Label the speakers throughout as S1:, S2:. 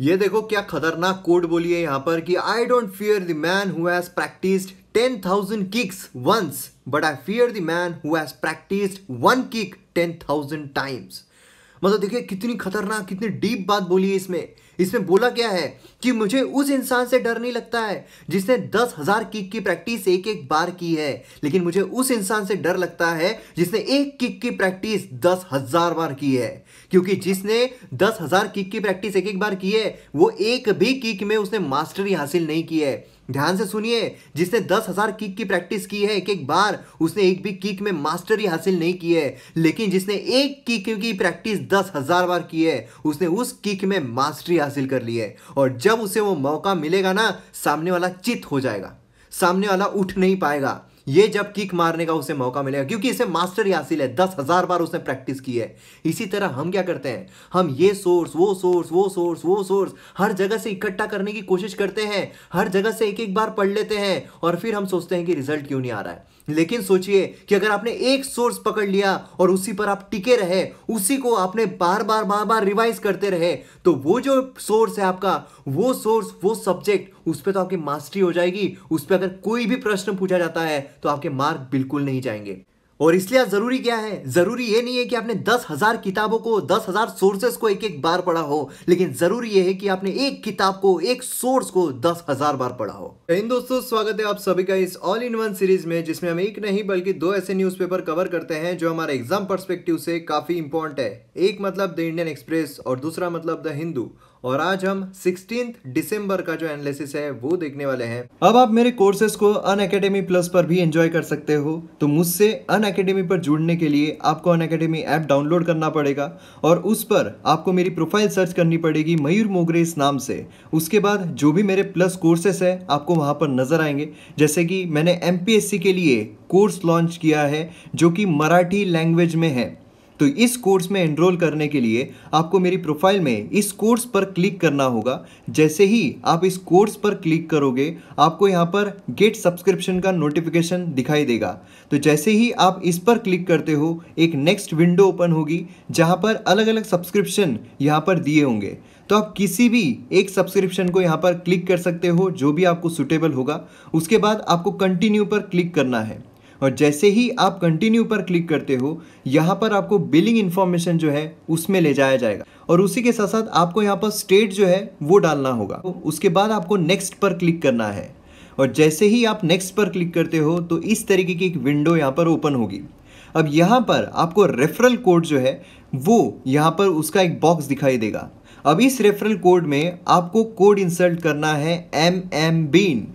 S1: ये देखो क्या खतरनाक कोड बोली है यहाँ पर कि I don't fear the man who has practised ten thousand kicks once but I fear the man who has practised one kick ten thousand times मतलब देखिए कितनी खतरनाक, कितनी डीप बात बोली है इसमें। इसमें बोला गया है कि मुझे उस इंसान से डर नहीं लगता है, जिसने दस हज़ार किक की प्रैक्टिस एक एक बार की है। लेकिन मुझे उस इंसान से डर लगता है, जिसने एक किक की प्रैक्टिस दस हज़ार बार की है। क्योंकि जिसने दस हज़ार किक की प्रैक्टिस एक एक बार की है, वो एक भी किक में उसने मास्टरी हासिल नहीं की है। ध्यान से सुनिए, जिसने दस हज़ार किक की प्रैक्टिस की है एक एक बार उसने एक भी किक में मास्टरी हासिल नहीं की है, लेकिन जिसने एक किक की प्रैक्टिस दस हज़ार बार की है, उसने उस किक में मास्टरी हासिल कर ली है। और जब उसे वो मौका मिलेगा ना, सामने वाला चित हो जाएगा, सामने वाला उठ नहीं पाएगा। ये जब किक मारने का उसे मौका मिलेगा, क्योंकि इसे मास्टरी हासिल है, दस हज़ार बार उसने प्रैक्टिस की है। इसी तरह हम क्या करते हैं? हम ये सोर्स वो सोर्स वो सोर्स वो सोर्स हर जगह से इकट्ठा करने की कोशिश करते हैं, हर जगह से एक एक बार पढ़ लेते हैं और फिर हम सोचते हैं कि रिज़ल्ट क्यों नहीं आ रहा है। लेकिन सोचिए कि अगर आपने एक सोर्स पकड़ लिया और उसी पर आप टिके रहे, उसी को आपने बार बार बार बार रिवाइज करते रहे तो वो जो सोर्स है आपका, वो सोर्स वो सब्जेक्ट उस पर तो आपकी मास्टरी हो जाएगी। उस पर अगर कोई भी प्रश्न पूछा जाता है तो आपके मार्क बिल्कुल नहीं जाएँगे। और इसलिए ज़रूरी क्या है? ज़रूरी ये नहीं है कि आपने दस हज़ार किताबों को, दस हज़ार सोर्सेस को एक एक बार पढ़ा हो, लेकिन ज़रूरी ये है कि आपने एक किताब को, एक सोर्स को दस हज़ार बार पढ़ा हो। इन दोस्तों, स्वागत है आप सभी का इस ऑल इन वन सीरीज़ में, जिसमें हम एक नहीं बल्कि दो ऐसे न्यूज़पेपर कवर करते हैं, जो हमारे एग्ज़ाम परस्पेक्टिव से काफ़ी इंपॉर्टेंट है। एक मतलब द इंडियन एक्सप्रेस और दूसरा मतलब द हिंदू और आज हम सिक्सटीन दिसंबर का जो एनालिसिस है, वो देखने वाले हैं। अब आप मेरे कोर्सेज को अन अकेडमी प्लस पर भी एंजॉय कर सकते हो। तो मुझसे अन अकेडमी पर जुड़ने के लिए आपको अन अकेडमी ऐप डाउनलोड करना पड़ेगा और उस पर आपको मेरी प्रोफ़ाइल सर्च करनी पड़ेगी मयूर मोगरे इस नाम से। उसके बाद जो भी मेरे प्लस कोर्सेस है, आपको वहाँ पर नज़र आएँगे। जैसे कि मैंने एमपीएससी के लिए कोर्स लॉन्च किया है, जो कि मराठी लैंग्वेज में है। तो इस कोर्स में एनरोल करने के लिए आपको मेरी प्रोफ़ाइल में इस कोर्स पर क्लिक करना होगा। जैसे ही आप इस कोर्स पर क्लिक करोगे, आपको यहाँ पर गेट सब्सक्रिप्शन का नोटिफिकेशन दिखाई देगा। तो जैसे ही आप इस पर क्लिक करते हो, एक नेक्स्ट विंडो ओपन होगी, जहाँ पर अलग अलग सब्सक्रिप्शन यहाँ पर दिए होंगे। तो आप किसी भी एक सब्सक्रिप्शन को यहाँ पर क्लिक कर सकते हो, जो भी आपको सुटेबल होगा। उसके बाद आपको कंटिन्यू पर क्लिक करना है। और जैसे ही आप कंटिन्यू पर क्लिक करते हो, यहाँ पर आपको बिलिंग इन्फॉर्मेशन जो है, उसमें ले जाया जाएगा। और उसी के साथ साथ आपको यहाँ पर स्टेट जो है, वो डालना होगा। तो उसके बाद आपको नेक्स्ट पर क्लिक करना है। और जैसे ही आप नेक्स्ट पर क्लिक करते हो तो इस तरीके की एक विंडो यहाँ पर ओपन होगी। अब यहाँ पर आपको रेफरल कोड जो है, वो यहाँ पर उसका एक बॉक्स दिखाई देगा। अब इस रेफरल कोड में आपको कोड इंसर्ट करना है M M bean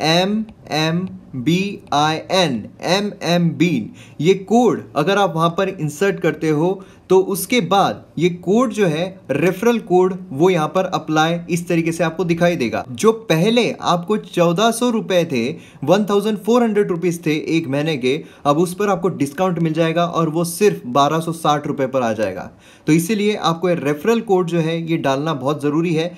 S1: M M B I N M M bean ये कोड अगर आप वहाँ पर इंसर्ट करते हो तो उसके बाद ये कोड जो है रेफरल कोड वो यहाँ पर अप्लाई इस तरीके से आपको दिखाई देगा। जो पहले आपको चौदह सौ रुपए थे one thousand four hundred rupees थे एक महीने के, अब उस पर आपको डिस्काउंट मिल जाएगा और वो सिर्फ़ बारह सौ साठ रुपए पर आ जाएगा। तो इसीलिए आपको रेफरल कोड जो है, ये डालना बहुत ज़रूरी है।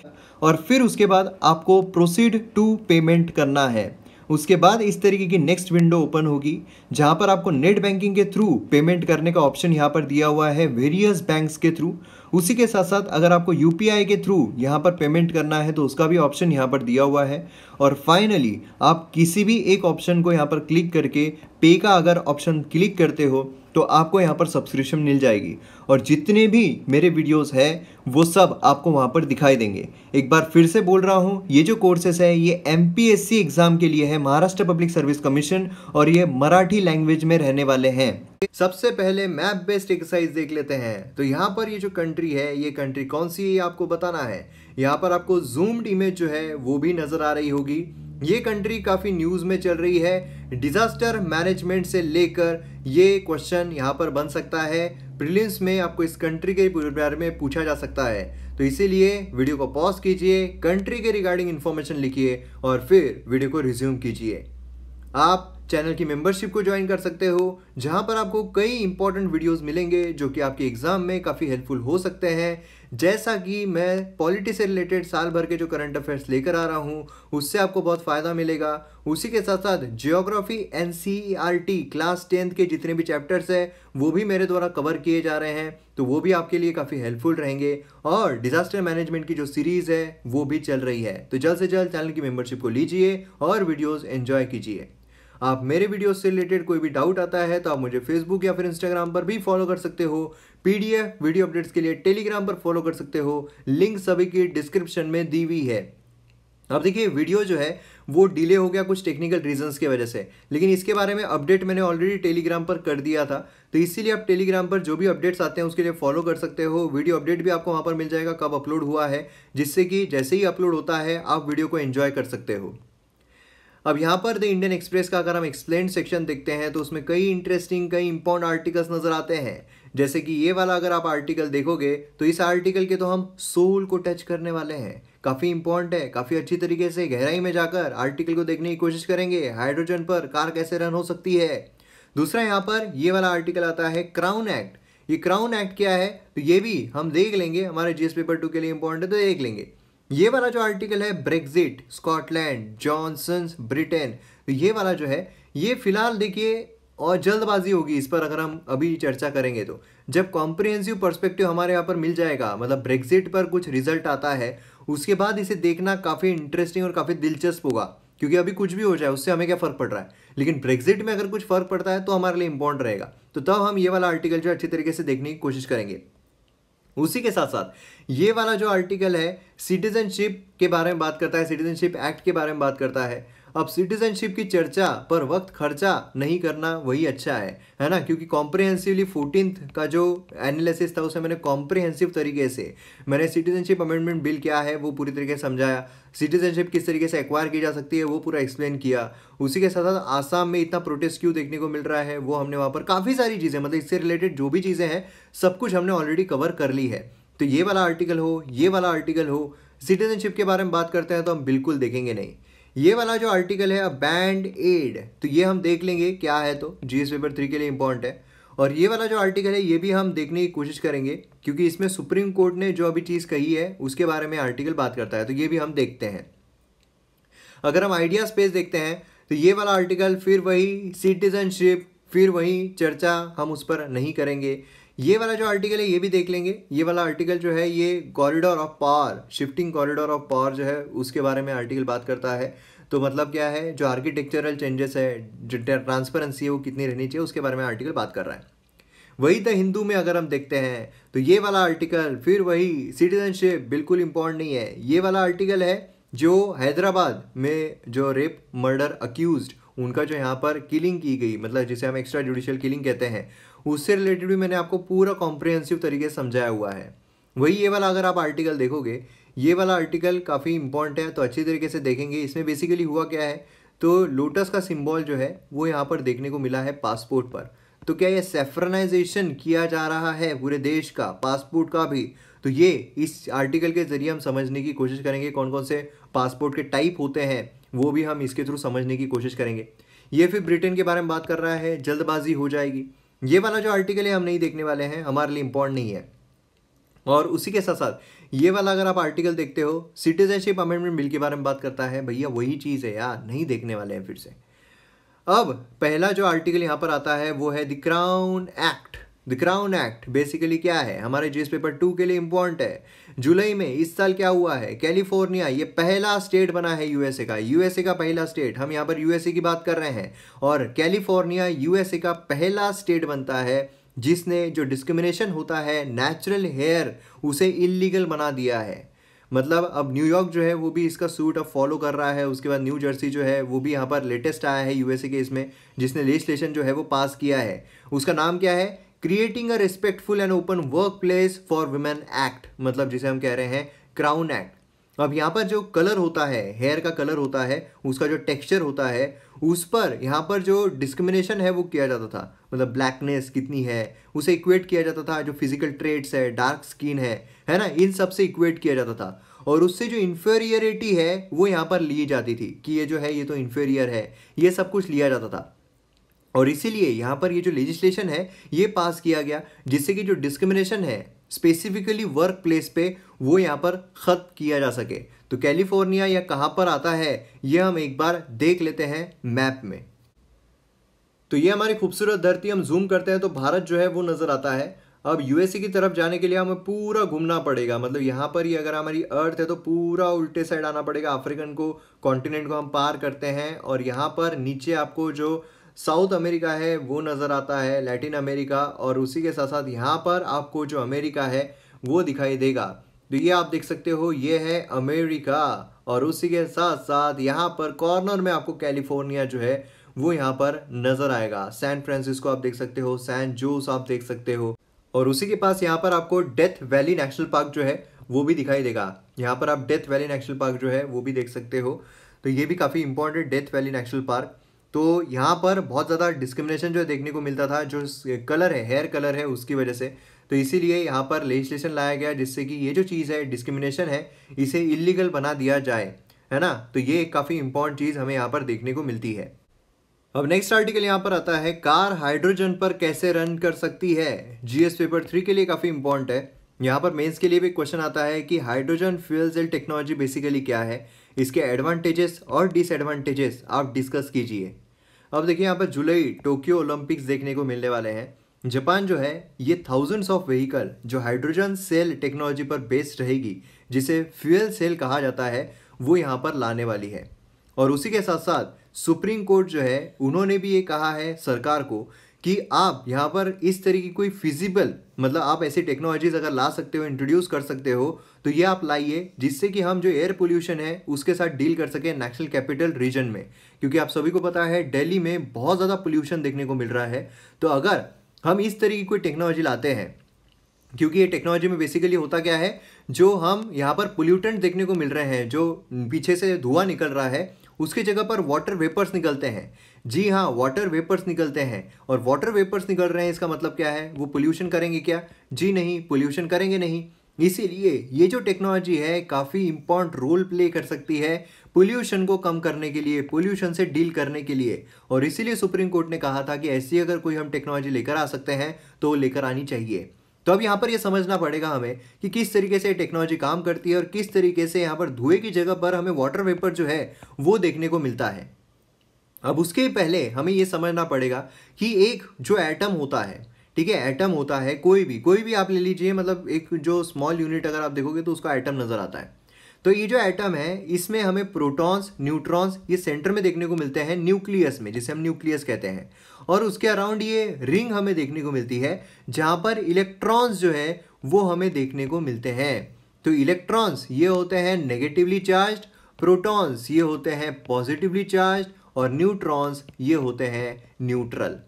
S1: और फिर उसके बाद आपको प्रोसीड टू पेमेंट करना है। उसके बाद इस तरीके की नेक्स्ट विंडो ओपन होगी, जहाँ पर आपको नेट बैंकिंग के थ्रू पेमेंट करने का ऑप्शन यहाँ पर दिया हुआ है वेरियस बैंक्स के थ्रू उसी के साथ साथ अगर आपको यूपीआई के थ्रू यहाँ पर पेमेंट करना है तो उसका भी ऑप्शन यहाँ पर दिया हुआ है। और फाइनली आप किसी भी एक ऑप्शन को यहाँ पर क्लिक करके पे का अगर ऑप्शन क्लिक करते हो तो आपको यहाँ पर सब्सक्रिप्शन मिल जाएगी। और जितने भी मेरे वीडियोस हैं, वो सब आपको वहाँ पर दिखाई देंगे। एक बार फिर से बोल रहा हूँ, ये जो कोर्सेस है, ये एमपीएससी एग्ज़ाम के लिए है महाराष्ट्र पब्लिक सर्विस कमीशन और ये मराठी लैंग्वेज में रहने वाले हैं। सबसे पहले मैप बेस्ड एक्सरसाइज देख लेते हैं। तो यहाँ पर ये जो कंट्री है, ये कंट्री कौन सी है आपको बताना है। यहाँ पर आपको जूम्ड इमेज जो है, वो भी नज़र आ रही होगी। ये कंट्री काफ़ी न्यूज़ में चल रही है। डिज़ास्टर मैनेजमेंट से लेकर ये क्वेश्चन यहाँ पर बन सकता है। प्रिलिम्स में आपको इस कंट्री के बारे में पूछा जा सकता है। तो इसीलिए वीडियो को पॉज कीजिए कंट्री के रिगार्डिंग इन्फॉर्मेशन लिखिए और फिर वीडियो को रिज्यूम कीजिए। आप चैनल की मेंबरशिप को ज्वाइन कर सकते हो, जहाँ पर आपको कई इंपॉर्टेंट वीडियोस मिलेंगे जो कि आपके एग्ज़ाम में काफ़ी हेल्पफुल हो सकते हैं। जैसा कि मैं पॉलिटी से रिलेटेड साल भर के जो करंट अफेयर्स लेकर आ रहा हूँ, उससे आपको बहुत फ़ायदा मिलेगा। उसी के साथ साथ जियोग्राफी एन क्लास टेंथ के जितने भी चैप्टर्स हैं, वो भी मेरे द्वारा कवर किए जा रहे हैं तो वो भी आपके लिए काफ़ी हेल्पफुल रहेंगे। और डिजास्टर मैनेजमेंट की जो सीरीज़ है, वो भी चल रही है। तो जल्द से जल्द चैनल की मेम्बरशिप को लीजिए और वीडियोज़ एंजॉय कीजिए। आप मेरे वीडियो से रिलेटेड कोई भी डाउट आता है तो आप मुझे फेसबुक या फिर इंस्टाग्राम पर भी फॉलो कर सकते हो। पीडीएफ वीडियो अपडेट्स के लिए टेलीग्राम पर फॉलो कर सकते हो। लिंक सभी की डिस्क्रिप्शन में दी हुई है। अब देखिए वीडियो जो है, वो डिले हो गया कुछ टेक्निकल रीजंस की वजह से। लेकिन इसके बारे में अपडेट मैंने ऑलरेडी टेलीग्राम पर कर दिया था। तो इसीलिए आप टेलीग्राम पर जो भी अपडेट्स आते हैं, उसके लिए फॉलो कर सकते हो। वीडियो अपडेट भी आपको वहाँ पर मिल जाएगा, कब अपलोड हुआ है, जिससे कि जैसे ही अपलोड होता है, आप वीडियो को एंजॉय कर सकते हो। अब यहाँ पर द इंडियन एक्सप्रेस का अगर हम एक्सप्लेन सेक्शन देखते हैं तो उसमें कई इंटरेस्टिंग कई इंपॉर्टेंट आर्टिकल्स नज़र आते हैं। जैसे कि ये वाला अगर आप आर्टिकल देखोगे तो इस आर्टिकल के तो हम सोल को टच करने वाले हैं। काफ़ी इंपॉर्टेंट है, काफ़ी अच्छी तरीके से गहराई में जाकर आर्टिकल को देखने की कोशिश करेंगे हाइड्रोजन पर कार कैसे रन हो सकती है। दूसरा यहाँ पर ये वाला आर्टिकल आता है क्राउन एक्ट ये क्राउन एक्ट क्या है? तो ये भी हम देख लेंगे, हमारे जीएस पेपर टू के लिए इंपॉर्टेंट है तो देख लेंगे। ये वाला जो आर्टिकल है ब्रेग्जिट स्कॉटलैंड जॉनसन ब्रिटेन ये वाला जो है, ये फ़िलहाल देखिए और जल्दबाजी होगी इस पर अगर हम अभी चर्चा करेंगे तो। जब कॉम्प्रिहेंसिव पर्सपेक्टिव हमारे यहाँ पर मिल जाएगा मतलब ब्रेग्जिट पर कुछ रिज़ल्ट आता है, उसके बाद इसे देखना काफ़ी इंटरेस्टिंग और काफ़ी दिलचस्प होगा, क्योंकि अभी कुछ भी हो जाए, उससे हमें क्या फ़र्क पड़ रहा है? लेकिन ब्रेग्जिट में अगर कुछ फ़र्क पड़ता है तो हमारे लिए इंपॉर्टेंट रहेगा। तो तब हम ये वाला आर्टिकल जो अच्छी तरीके से देखने की कोशिश करेंगे। उसी के साथ साथ ये वाला जो आर्टिकल है सिटीजनशिप के बारे में बात करता है सिटीजनशिप एक्ट के बारे में बात करता है। अब सिटीजनशिप की चर्चा पर वक्त खर्चा नहीं करना वही अच्छा है है ना? क्योंकि कॉम्प्रिहेंसिवली फोर्टीन का जो एनालिसिस था, उसे मैंने कॉम्प्रिहेंसिव तरीके से, मैंने सिटीजनशिप अमेंडमेंट बिल क्या है, वो पूरी तरीके से समझाया। सिटीजनशिप किस तरीके से एक्वायर की जा सकती है, वो पूरा एक्सप्लेन किया। उसी के साथ साथ आसाम में इतना प्रोटेस्ट क्यों देखने को मिल रहा है, वो हमने वहाँ पर काफ़ी सारी चीज़ें मतलब इससे रिलेटेड जो भी चीज़ें हैं, सब कुछ हमने ऑलरेडी कवर कर ली है। तो ये वाला आर्टिकल हो, ये वाला आर्टिकल हो सिटीजनशिप के बारे में बात करते हैं तो हम बिल्कुल देखेंगे नहीं। ये वाला जो आर्टिकल है बैंड एड तो ये हम देख लेंगे क्या है तो। जीएस पेपर थ्री के लिए इंपॉर्टेंट है। और ये वाला जो आर्टिकल है, ये भी हम देखने की कोशिश करेंगे, क्योंकि इसमें सुप्रीम कोर्ट ने जो अभी चीज़ कही है, उसके बारे में आर्टिकल बात करता है तो ये भी हम देखते हैं। अगर हम आइडिया स्पेस देखते हैं तो ये वाला आर्टिकल फिर वही सिटीजनशिप फिर वही चर्चा हम उस पर नहीं करेंगे। ये वाला जो आर्टिकल है, ये भी देख लेंगे। ये वाला आर्टिकल जो है, ये corridor of power shifting corridor of power जो है, उसके बारे में आर्टिकल बात करता है। तो मतलब क्या है, जो आर्किटेक्चरल चेंजेस है, जो ट्रांसपेरेंसी है, वो कितनी रहनी चाहिए, उसके बारे में आर्टिकल बात कर रहा है। वही द हिंदू में अगर हम देखते हैं तो ये वाला आर्टिकल फिर वही सिटीजनशिप बिल्कुल इंपॉर्टेंट नहीं है। ये वाला आर्टिकल है, जो हैदराबाद में जो रेप मर्डर अक्यूज उनका जो यहाँ पर किलिंग की गई मतलब जिसे हम एक्स्ट्रा जुडिशियल किलिंग कहते हैं, उससे रिलेटेड भी मैंने आपको पूरा कॉम्प्रिहेंसिव तरीके से समझाया हुआ है। वही ये वाला अगर आप आर्टिकल देखोगे, ये वाला आर्टिकल काफ़ी इंपॉर्टेंट है तो अच्छी तरीके से देखेंगे। इसमें बेसिकली हुआ क्या है तो लोटस का सिम्बॉल जो है, वो यहाँ पर देखने को मिला है पासपोर्ट पर। तो क्या ये सेफ्रनाइजेशन किया जा रहा है पूरे देश का पासपोर्ट का भी? तो ये इस आर्टिकल के ज़रिए हम समझने की कोशिश करेंगे कौन कौन से पासपोर्ट के टाइप होते हैं। वो भी हम इसके थ्रू समझने की कोशिश करेंगे। ये फिर ब्रिटेन के बारे में बात कर रहा है, जल्दबाजी हो जाएगी। ये वाला जो आर्टिकल है, हम नहीं देखने वाले हैं, हमारे लिए इंपॉर्टेंट नहीं है। और उसी के साथ साथ ये वाला अगर आप आर्टिकल देखते हो सिटीजनशिप अमेंडमेंट बिल के बारे में बात करता है, भैया वही चीज़ है यार, नहीं देखने वाले हैं फिर से। अब, पहला जो आर्टिकल यहाँ पर आता है, वो है the crown act the crown act basically क्या है? हमारे जीएस पेपर टू के लिए इंपॉर्टेंट है। जुलाई में इस साल क्या हुआ है? कैलिफ़ोर्निया ये पहला स्टेट बना है यूएसए का। यूएसए का पहला स्टेट हम यहाँ पर यूएसए की बात कर रहे हैं। और कैलिफ़ोर्निया यूएसए का पहला स्टेट बनता है, जिसने जो डिस्क्रिमिनेशन होता है नेचुरल हेयर उसे इलीगल बना दिया है। मतलब अब न्यूयॉर्क जो है, वो भी इसका सूट अब फॉलो कर रहा है। उसके बाद न्यू जर्सी जो है, वो भी यहाँ पर लेटेस्ट आया है यूएसए के इसमें, जिसने लेजिस्लेशन जो है, वो पास किया है। उसका नाम क्या है? Creating a respectful and open workplace for women act मतलब जिसे हम कह रहे हैं क्राउन एक्ट अब यहाँ पर जो कलर होता है हेयर का कलर होता है, उसका जो टेक्सचर होता है, उस पर यहाँ पर जो डिस्क्रिमिनेशन है वो किया जाता था। मतलब ब्लैकनेस कितनी है, उसे इक्वेट किया जाता था, जो फ़िज़िकल ट्रेड्स है डार्क स्किन है है ना? इन सबसे इक्वेट किया जाता था। और उससे जो इन्फेरियरिटी है, वो यहाँ पर ली जाती थी कि ये जो है, ये तो इन्फेरियर है, ये सब कुछ लिया जाता था। और इसीलिए यहाँ पर ये जो लेजिस्लेशन है, ये पास किया गया, जिससे कि जो डिस्क्रिमिनेशन है स्पेसिफिकली वर्क प्लेस पे, वो यहाँ पर ख़त्म किया जा सके। तो कैलिफ़ोर्निया या कहाँ पर आता है, ये हम एक बार देख लेते हैं मैप में। तो ये हमारी खूबसूरत धरती, हम जूम करते हैं तो भारत जो है, वो नज़र आता है। अब यूएसए की तरफ़ जाने के लिए हमें पूरा घूमना पड़ेगा। मतलब यहाँ पर ही अगर हमारी अर्थ है तो पूरा उल्टे साइड आना पड़ेगा। अफ्रीकन को कॉन्टिनेंट को हम पार करते हैं और यहाँ पर नीचे आपको जो साउथ अमेरिका है, वो नज़र आता है लैटिन अमेरिका और उसी के साथ साथ यहाँ पर आपको जो अमेरिका है, वो दिखाई देगा। तो ये आप देख सकते हो, ये है अमेरिका और उसी के साथ साथ यहाँ पर कॉर्नर में आपको कैलिफ़ोर्निया जो है, वो यहाँ पर नज़र आएगा। सैन फ्रांसिस्को आप देख सकते हो, सैन जोस आप देख सकते हो और उसी के पास यहाँ पर आपको डेथ वैली नेशनल पार्क जो है, वो भी दिखाई देगा। यहाँ पर आप डेथ वैली नेशनल पार्क जो है, वो भी देख सकते हो। तो ये भी काफ़ी important Death Valley National Park. तो यहाँ पर बहुत ज़्यादा डिस्क्रिमिनेशन जो देखने को मिलता था, जो कलर है हेयर कलर है उसकी वजह से। तो इसीलिए यहाँ पर लेजिस्लेशन लाया गया जिससे कि ये जो चीज़ है डिस्क्रिमिनेशन है, इसे इलीगल बना दिया जाए, है ना? तो ये एक काफ़ी इंपॉर्टेंट चीज़ हमें यहाँ पर देखने को मिलती है। अब नेक्स्ट आर्टिकल यहाँ पर आता है, कार हाइड्रोजन पर कैसे रन कर सकती है? जीएस पेपर थ्री के लिए काफ़ी इंपॉर्टेंट है। यहाँ पर मेंस के लिए भी क्वेश्चन आता है कि hydrogen fuel cell technology basically क्या है? इसके एडवांटेजेस और डिसएडवांटेजेस आप डिस्कस कीजिए। अब देखिए यहाँ पर जुलाई टोक्यो ओलंपिक्स देखने को मिलने वाले हैं। जापान जो है, ये थाउजेंड्स ऑफ़ व्हीकल जो हाइड्रोजन सेल टेक्नोलॉजी पर बेस्ड रहेगी, जिसे फ्यूल सेल कहा जाता है, वो यहाँ पर लाने वाली है। और उसी के साथ साथ सुप्रीम कोर्ट जो है, उन्होंने भी ये कहा है सरकार को कि आप यहाँ पर इस तरह की कोई फिजिबल मतलब आप ऐसी टेक्नोलॉजीज़ अगर ला सकते हो इंट्रोड्यूस कर सकते हो तो ये आप लाइए, जिससे कि हम जो एयर पोल्यूशन है, उसके साथ डील कर सकें नेशनल कैपिटल रीजन में। क्योंकि आप सभी को पता है दिल्ली में बहुत ज़्यादा पोल्यूशन देखने को मिल रहा है। तो अगर हम इस तरह की कोई टेक्नोलॉजी लाते हैं, क्योंकि ये टेक्नोलॉजी में बेसिकली होता क्या है, जो हम यहाँ पर पोल्यूटेंट देखने को मिल रहे हैं, जो पीछे से धुआँ निकल रहा है उसकी जगह पर वाटर वेपर्स निकलते हैं। जी हाँ वाटर वेपर्स निकलते हैं। और वाटर वेपर्स निकल रहे हैं, इसका मतलब क्या है? वो पोल्यूशन करेंगे क्या? जी नहीं पोल्यूशन करेंगे नहीं। इसीलिए ये जो टेक्नोलॉजी है, काफ़ी इंपॉर्टेंट रोल प्ले कर सकती है पोल्यूशन को कम करने के लिए पोल्यूशन से डील करने के लिए। और इसीलिए सुप्रीम कोर्ट ने कहा था कि ऐसी अगर कोई हम टेक्नोलॉजी लेकर आ सकते हैं तो लेकर आनी चाहिए। तो अब यहाँ पर ये यह समझना पड़ेगा हमें कि किस तरीके से टेक्नोलॉजी काम करती है और किस तरीके से यहाँ पर धुएँ की जगह पर हमें वाटर वेपर जो है, वो देखने को मिलता है। अब उसके पहले हमें ये समझना पड़ेगा कि एक जो एटम होता है, ठीक है एटम होता है, कोई भी कोई भी आप ले लीजिए मतलब एक जो स्मॉल यूनिट अगर आप देखोगे तो उसका एटम नज़र आता है। तो ये जो एटम है, इसमें हमें प्रोटॉन्स न्यूट्रॉन्स ये सेंटर में देखने को मिलते हैं न्यूक्लियस में, जिसे हम न्यूक्लियस कहते हैं। और उसके अराउंड ये रिंग हमें देखने को मिलती है, जहाँ पर इलेक्ट्रॉन्स जो है, वो हमें देखने को मिलते हैं। तो इलेक्ट्रॉन्स ये होते हैं नेगेटिवली चार्ज प्रोटॉन्स ये होते हैं पॉजिटिवली चार्ज और न्यूट्रॉन्स ये होते हैं न्यूट्रल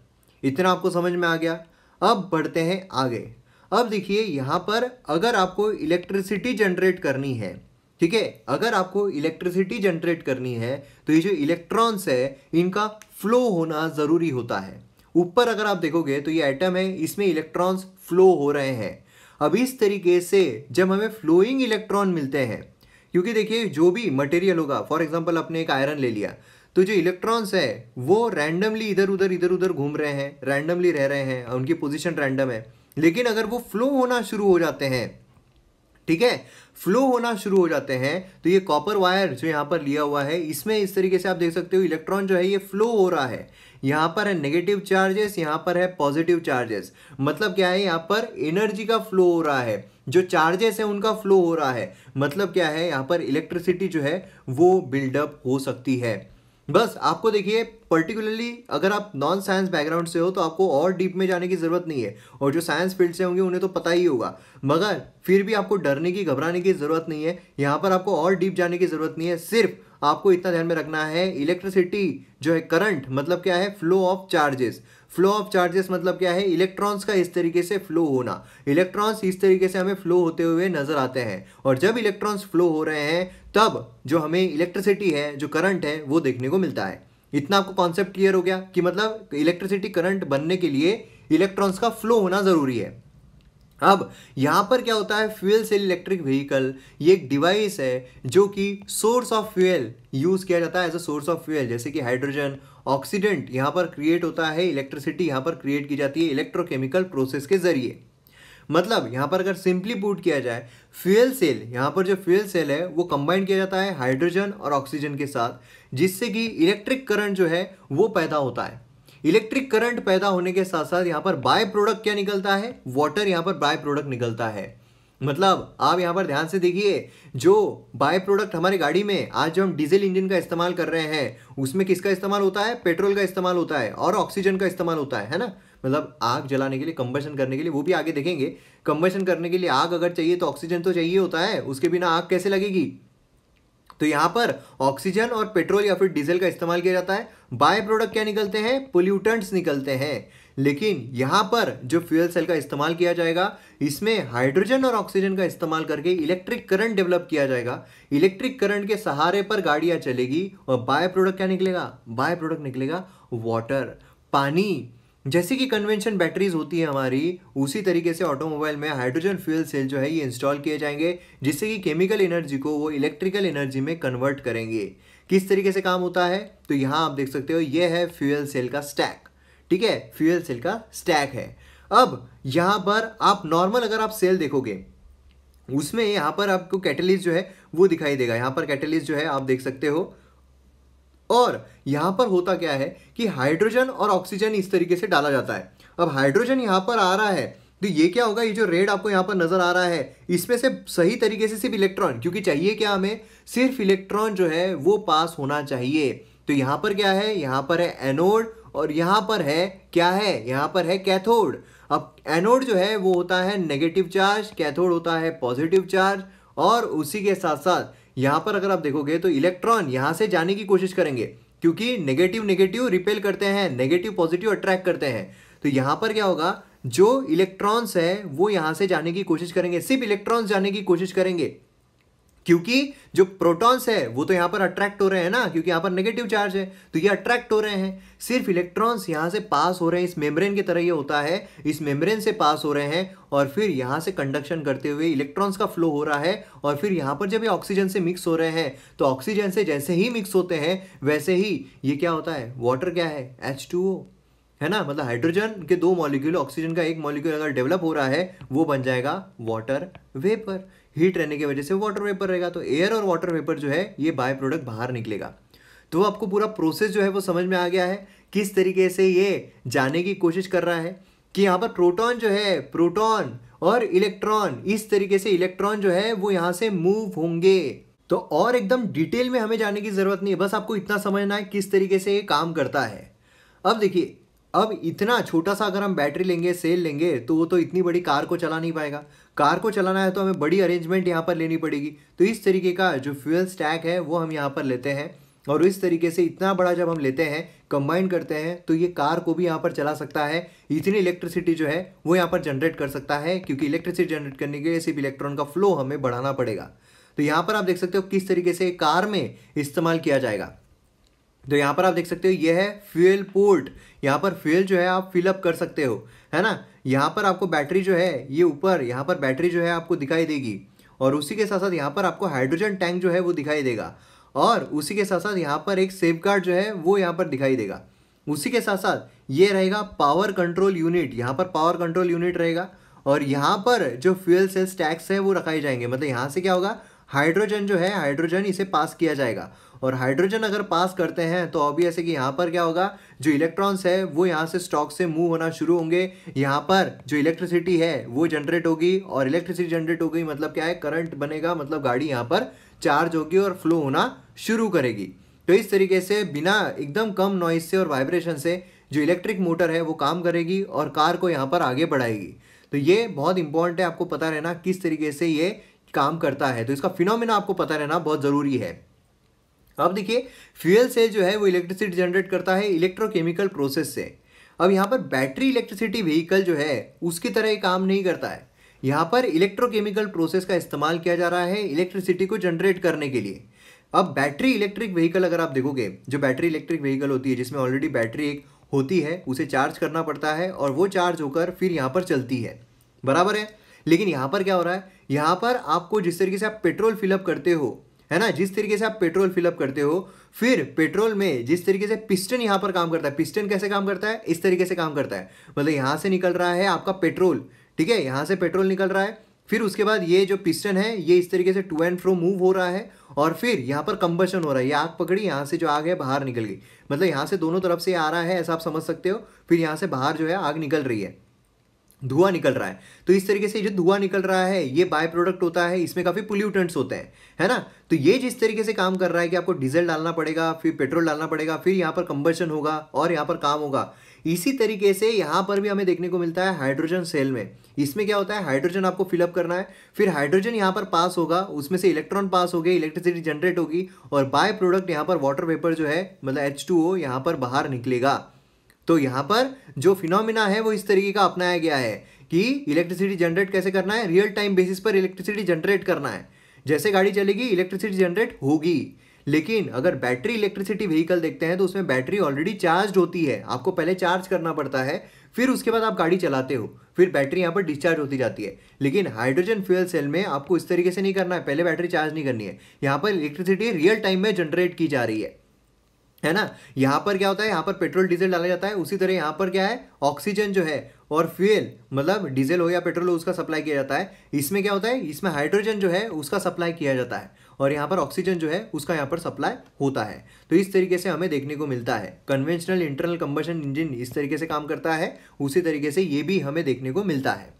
S1: इतना आपको समझ में आ गया? अब बढ़ते हैं आगे। अब देखिए, यहाँ पर अगर आपको इलेक्ट्रिसिटी जनरेट करनी है, ठीक है? अगर आपको इलेक्ट्रिसिटी जनरेट करनी है तो ये जो इलेक्ट्रॉन्स है, इनका फ्लो होना ज़रूरी होता है। ऊपर अगर आप देखोगे तो ये एटम है, इसमें इलेक्ट्रॉन्स फ्लो हो रहे हैं। अब इस तरीके से जब हमें फ्लोइंग इलेक्ट्रॉन मिलते हैं, क्योंकि देखिए जो भी मटेरियल होगा फॉर एग्जांपल आपने एक आयरन ले लिया तो जो इलेक्ट्रॉन्स है, वो रैंडमली इधर, उधर इधर, उधर घूम रहे हैं रैंडमली रह रहे हैं, उनकी पोजीशन रैंडम है। लेकिन अगर वो फ्लो होना शुरू हो जाते हैं ठीक है? फ्लो होना शुरू हो जाते हैं। तो ये कॉपर वायर जो यहाँ पर लिया हुआ है, इसमें इस तरीके से आप देख सकते हो इलेक्ट्रॉन जो है ये फ्लो हो रहा है। यहाँ पर है नेगेटिव चार्जेस यहाँ पर है पॉजिटिव चार्जेस मतलब क्या है? यहाँ पर एनर्जी का फ्लो हो रहा है। जो चार्जेस है, उनका फ्लो हो रहा है। मतलब क्या है? यहाँ पर इलेक्ट्रिसिटी जो है, वो बिल्डअप हो सकती है। बस, आपको देखिए पर्टिकुलरली अगर आप नॉन साइंस बैकग्राउंड से हो तो आपको और डीप में जाने की ज़रूरत नहीं है। और जो साइंस फ़ील्ड से होंगे, उन्हें तो पता ही होगा। मगर, फिर भी आपको डरने की, घबराने की ज़रूरत नहीं है। यहाँ पर आपको और डीप जाने की ज़रूरत नहीं है। सिर्फ़ आपको इतना ध्यान में रखना है इलेक्ट्रिसिटी जो है करंट मतलब क्या है flow of charges flow of charges मतलब क्या है? इलेक्ट्रॉन्स का इस तरीके से फ्लो होना। इलेक्ट्रॉन्स इस तरीके से हमें फ्लो होते हुए नज़र आते हैं। और जब इलेक्ट्रॉन्स फ्लो हो रहे हैं, तब जो हमें इलेक्ट्रिसिटी है, जो करंट है, वो देखने को मिलता है। इतना आपको कॉन्सेप्ट क्लियर हो गया कि मतलब इलेक्ट्रिसिटी करंट बनने के लिए इलेक्ट्रॉन्स का फ्लो होना ज़रूरी है। अब यहाँ पर क्या होता है? फ्यूल सेल इलेक्ट्रिक व्हीकल ये एक डिवाइस है जो कि सोर्स ऑफ़ फ्यूल यूज़ किया जाता है as a source of fuel जैसे कि हाइड्रोजन ऑक्सीडेंट यहाँ पर क्रिएट होता है इलेक्ट्रिसिटी यहाँ पर क्रिएट की जाती है इलेक्ट्रोकेमिकल प्रोसेस के ज़रिए। मतलब यहाँ पर अगर सिंपली पुट किया जाए फ्यूल सेल यहाँ पर जो फ्यूल सेल है, वो कंबाइन किया जाता है हाइड्रोजन और ऑक्सीजन के साथ, जिससे कि इलेक्ट्रिक करंट जो है, वो पैदा होता है। इलेक्ट्रिक करंट पैदा होने के साथ साथ यहाँ पर बाय प्रोडक्ट क्या निकलता है? वाटर यहाँ पर बाय प्रोडक्ट निकलता है। मतलब आप यहाँ पर ध्यान से देखिए, जो बाय प्रोडक्ट हमारी गाड़ी में आज जो हम डीजल इंजन का इस्तेमाल कर रहे हैं, उसमें किसका इस्तेमाल होता है? पेट्रोल का इस्तेमाल होता है और ऑक्सीजन का इस्तेमाल होता है है ना? मतलब आग जलाने के लिए कंबशन करने के लिए, वो भी आगे देखेंगे। कंबशन करने के लिए आग अगर चाहिए तो ऑक्सीजन तो चाहिए होता है, उसके बिना आग कैसे लगेगी? तो यहाँ पर ऑक्सीजन और पेट्रोल या फिर डीजल का इस्तेमाल किया जाता है। बाय प्रोडक्ट क्या निकलते हैं? पोल्यूटेंट्स निकलते हैं। लेकिन यहाँ पर जो फ्यूल सेल का इस्तेमाल किया जाएगा, इसमें हाइड्रोजन और ऑक्सीजन का इस्तेमाल करके इलेक्ट्रिक करंट डेवलप किया जाएगा। इलेक्ट्रिक करंट के सहारे पर गाड़ियाँ चलेगी और बाय प्रोडक्ट क्या निकलेगा? बाय प्रोडक्ट निकलेगा वाटर। पानी जैसे कि कन्वेंशन बैटरीज होती है हमारी, उसी तरीके से ऑटोमोबाइल में हाइड्रोजन फ्यूल सेल जो है ये इंस्टॉल किए जाएँगे, जिससे कि केमिकल एनर्जी को वो इलेक्ट्रिकल एनर्जी में कन्वर्ट करेंगे। किस तरीके से काम होता है? तो यहाँ आप देख सकते हो, ये है फ्यूल सेल का स्टैक ठीक है? फ्यूल सेल का स्टैक है। अब यहाँ पर आप नॉर्मल अगर आप सेल देखोगे, उसमें यहाँ पर आपको कैटलिस्ट जो है वो दिखाई देगा। यहाँ पर कैटलिस्ट जो है आप देख सकते हो। और यहाँ पर होता क्या है कि हाइड्रोजन और ऑक्सीजन इस तरीके से डाला जाता है। अब हाइड्रोजन यहाँ पर आ रहा है तो ये क्या होगा? ये जो रेड आपको यहाँ पर नज़र आ रहा है, इसमें से सही तरीके से सिर्फ़ इलेक्ट्रॉन क्योंकि चाहिए क्या हमें? सिर्फ़ इलेक्ट्रॉन जो है, वो पास होना चाहिए। तो यहाँ पर क्या है? यहाँ पर है एनोड और यहाँ पर है क्या है? यहाँ पर है कैथोड अब एनोड जो है, वो होता है नेगेटिव चार्ज कैथोड होता है पॉजिटिव चार्ज और उसी के साथ साथ यहाँ पर अगर आप देखोगे तो इलेक्ट्रॉन यहाँ से जाने की कोशिश करेंगे, क्योंकि नेगेटिव नेगेटिव रिपेल करते हैं नेगेटिव पॉजिटिव अट्रैक्ट करते हैं। तो यहाँ पर क्या होगा, जो इलेक्ट्रॉन्स है, वो यहाँ से जाने की कोशिश करेंगे, सिर्फ़ इलेक्ट्रॉन्स जाने की कोशिश करेंगे। क्योंकि जो प्रोटॉन्स है, वो तो यहाँ पर अट्रैक्ट हो रहे हैं ना, क्योंकि यहाँ पर नेगेटिव चार्ज है तो ये अट्रैक्ट हो रहे हैं। सिर्फ़ इलेक्ट्रॉन्स यहाँ से पास हो रहे हैं, इस मेम्ब्रेन की तरह ये होता है, इस मेम्ब्रेन से पास हो रहे हैं, और फिर यहाँ से कंडक्शन करते हुए इलेक्ट्रॉन्स का फ्लो हो रहा है, और फिर यहाँ पर जब ये ऑक्सीजन से मिक्स हो रहे हैं तो ऑक्सीजन से जैसे ही मिक्स होते हैं, वैसे ही ये क्या होता है? वाटर क्या है? एच है ना? मतलब हाइड्रोजन के दो मॉलिक्यूल ऑक्सीजन का एक मॉलिक्यूल अगर डेवलप हो रहा है, वो बन जाएगा वाटर वेपर हीट रहने की वजह से वाटर वेपर रहेगा तो एयर और वाटर वेपर जो है, ये बाय प्रोडक्ट बाहर निकलेगा। तो आपको पूरा प्रोसेस जो है वो समझ में आ गया है, किस तरीके से ये जाने की कोशिश कर रहा है, कि यहाँ पर प्रोटॉन जो है प्रोटॉन और इलेक्ट्रॉन इस तरीके से इलेक्ट्रॉन जो है, वो यहाँ से मूव होंगे। तो और एकदम डिटेल में हमें जाने की ज़रूरत नहीं है, बस आपको इतना समझना है किस तरीके से ये काम करता है। अब देखिए, अब इतना छोटा सा अगर हम बैटरी लेंगे सेल लेंगे तो वो तो इतनी बड़ी कार को चला नहीं पाएगा। कार को चलाना है तो हमें बड़ी अरेंजमेंट यहाँ पर लेनी पड़ेगी। तो इस तरीके का जो फ्यूल स्टैक है, वो हम यहाँ पर लेते हैं। और इस तरीके से इतना बड़ा जब हम लेते हैं कंबाइन करते हैं तो ये कार को भी यहाँ पर चला सकता है। इतनी इलेक्ट्रिसिटी जो है, वो यहाँ पर जनरेट कर सकता है, क्योंकि इलेक्ट्रिसिटी जनरेट करने के लिए सिर्फ़ इलेक्ट्रॉन का फ्लो हमें बढ़ाना पड़ेगा। तो यहाँ पर आप देख सकते हो किस तरीके से कार में इस्तेमाल किया जाएगा। तो यहाँ पर आप देख सकते हो, ये है फ्यूल पोर्ट यहाँ पर फ्यूल जो है आप फिलअप कर सकते हो, है ना? यहाँ पर आपको बैटरी जो है, ये ऊपर, यहाँ पर बैटरी जो है आपको दिखाई देगी। और उसी के साथ साथ यहाँ पर आपको हाइड्रोजन टैंक जो है वो दिखाई देगा। और उसी के साथ साथ यहाँ पर एक सेफ़ गार्ड जो है, वो यहाँ पर दिखाई देगा। उसी के साथ साथ ये रहेगा पावर कंट्रोल यूनिट यहाँ पर पावर कंट्रोल यूनिट रहेगा। और यहाँ पर जो फ्यूल सेल्स टैक्स है, वो रखाई जाएँगे। मतलब यहाँ से क्या होगा? हाइड्रोजन जो है हाइड्रोजन इसे पास किया जाएगा। और हाइड्रोजन अगर पास करते हैं तो ऑब्वियस है कि यहाँ पर क्या होगा? जो इलेक्ट्रॉन्स है, वो यहाँ से स्टॉक से मूव होना शुरू होंगे। यहाँ पर जो इलेक्ट्रिसिटी है, वो जनरेट होगी और इलेक्ट्रिसिटी जनरेट हो गई मतलब क्या है? करंट बनेगा मतलब गाड़ी यहाँ पर चार्ज होगी और फ्लो होना शुरू करेगी। तो इस तरीके से बिना एकदम कम नॉइज़ से और वाइब्रेशन से जो इलेक्ट्रिक मोटर है, वो काम करेगी और कार को यहाँ पर आगे बढ़ाएगी। तो ये बहुत इंपॉर्टेंट है, आपको पता रहना किस तरीके से ये काम करता है। तो इसका फिनोमिना आपको पता रहना बहुत ज़रूरी है। अब देखिए फ्यूल सेल जो है वो इलेक्ट्रिसिटी जनरेट करता है इलेक्ट्रोकेमिकल प्रोसेस से। अब यहाँ पर बैटरी इलेक्ट्रिसिटी व्हीकल जो है, उसकी तरह काम नहीं करता है। यहाँ पर इलेक्ट्रोकेमिकल प्रोसेस का इस्तेमाल किया जा रहा है इलेक्ट्रिसिटी को जनरेट करने के लिए। अब बैटरी इलेक्ट्रिक व्हीकल अगर आप देखोगे, जो बैटरी इलेक्ट्रिक व्हीकल होती है, जिसमें ऑलरेडी बैटरी एक होती है, उसे चार्ज करना पड़ता है और वो चार्ज होकर फिर यहाँ पर चलती है। बराबर है? लेकिन यहाँ पर क्या हो रहा है? यहाँ पर आपको जिस तरीके से आप पेट्रोल फिलअप करते हो है ना? जिस तरीके से आप पेट्रोल फिलअप करते हो, फिर पेट्रोल में जिस तरीके से पिस्टन यहाँ पर काम करता है पिस्टन कैसे काम करता है? इस तरीके से काम करता है। मतलब यहाँ से निकल रहा है आपका पेट्रोल, ठीक है? यहाँ से पेट्रोल निकल रहा है, फिर उसके बाद ये जो पिस्टन है, ये इस तरीके से टू एंड फ्रो मूव हो रहा है और फिर यहाँ पर कंबशन हो रहा है। ये आग पकड़ी, यहाँ से जो आग है बाहर निकल गई। मतलब यहाँ से दोनों तरफ़ से आ रहा है, ऐसा आप समझ सकते हो। फिर यहाँ से बाहर जो है आग निकल रही है। धुआँ निकल रहा है। तो इस तरीके से जो धुआँ निकल रहा है, ये बाय प्रोडक्ट होता है, इसमें काफ़ी पोल्यूटेंट्स होते हैं, है ना? तो ये जिस तरीके से काम कर रहा है कि आपको डीजल डालना पड़ेगा, फिर पेट्रोल डालना पड़ेगा, फिर यहाँ पर कंबर्शन होगा और यहाँ पर काम होगा। इसी तरीके से यहाँ पर भी हमें देखने को मिलता है हाइड्रोजन सेल में। इसमें क्या होता है? हाइड्रोजन आपको फिलअप करना है, फिर हाइड्रोजन यहाँ पर पास होगा, उसमें से इलेक्ट्रॉन पास हो गए इलेक्ट्रिसिटी जनरेट होगी और बाय प्रोडक्ट यहाँ पर वाटर वेपर जो है मतलब एच टू यहाँ पर बाहर निकलेगा। तो यहाँ पर जो फिनोमिना है वो इस तरीके का अपनाया गया है कि इलेक्ट्रिसिटी जनरेट कैसे करना है? रियल टाइम बेसिस पर इलेक्ट्रिसिटी जनरेट करना है। जैसे गाड़ी चलेगी इलेक्ट्रिसिटी जनरेट होगी। लेकिन अगर बैटरी इलेक्ट्रिसिटी व्हीकल देखते हैं तो उसमें बैटरी ऑलरेडी चार्ज होती है। आपको पहले चार्ज करना पड़ता है, फिर उसके बाद आप गाड़ी चलाते हो। फिर बैटरी यहाँ पर डिस्चार्ज होती जाती है। लेकिन हाइड्रोजन फ्यूल सेल में आपको इस तरीके से नहीं करना है। पहले बैटरी चार्ज नहीं करनी है। यहाँ पर इलेक्ट्रिसिटी रियल टाइम में जनरेट की जा रही है। है ना? यहाँ पर क्या होता है? यहाँ पर पेट्रोल, डीजल डाला जाता है। उसी तरह यहाँ पर क्या है? ऑक्सीजन जो है और फ्यूल मतलब डीजल हो या पेट्रोल हो, उसका सप्लाई किया जाता है। इसमें क्या होता है? इसमें हाइड्रोजन जो है, उसका सप्लाई किया जाता है और यहाँ पर ऑक्सीजन जो है, उसका यहाँ पर सप्लाई होता है। तो इस तरीके से हमें देखने को मिलता है। कन्वेंशनल इंटरनल कंबशन इंजन इस तरीके से काम करता है। उसी तरीके से ये भी हमें देखने को मिलता है।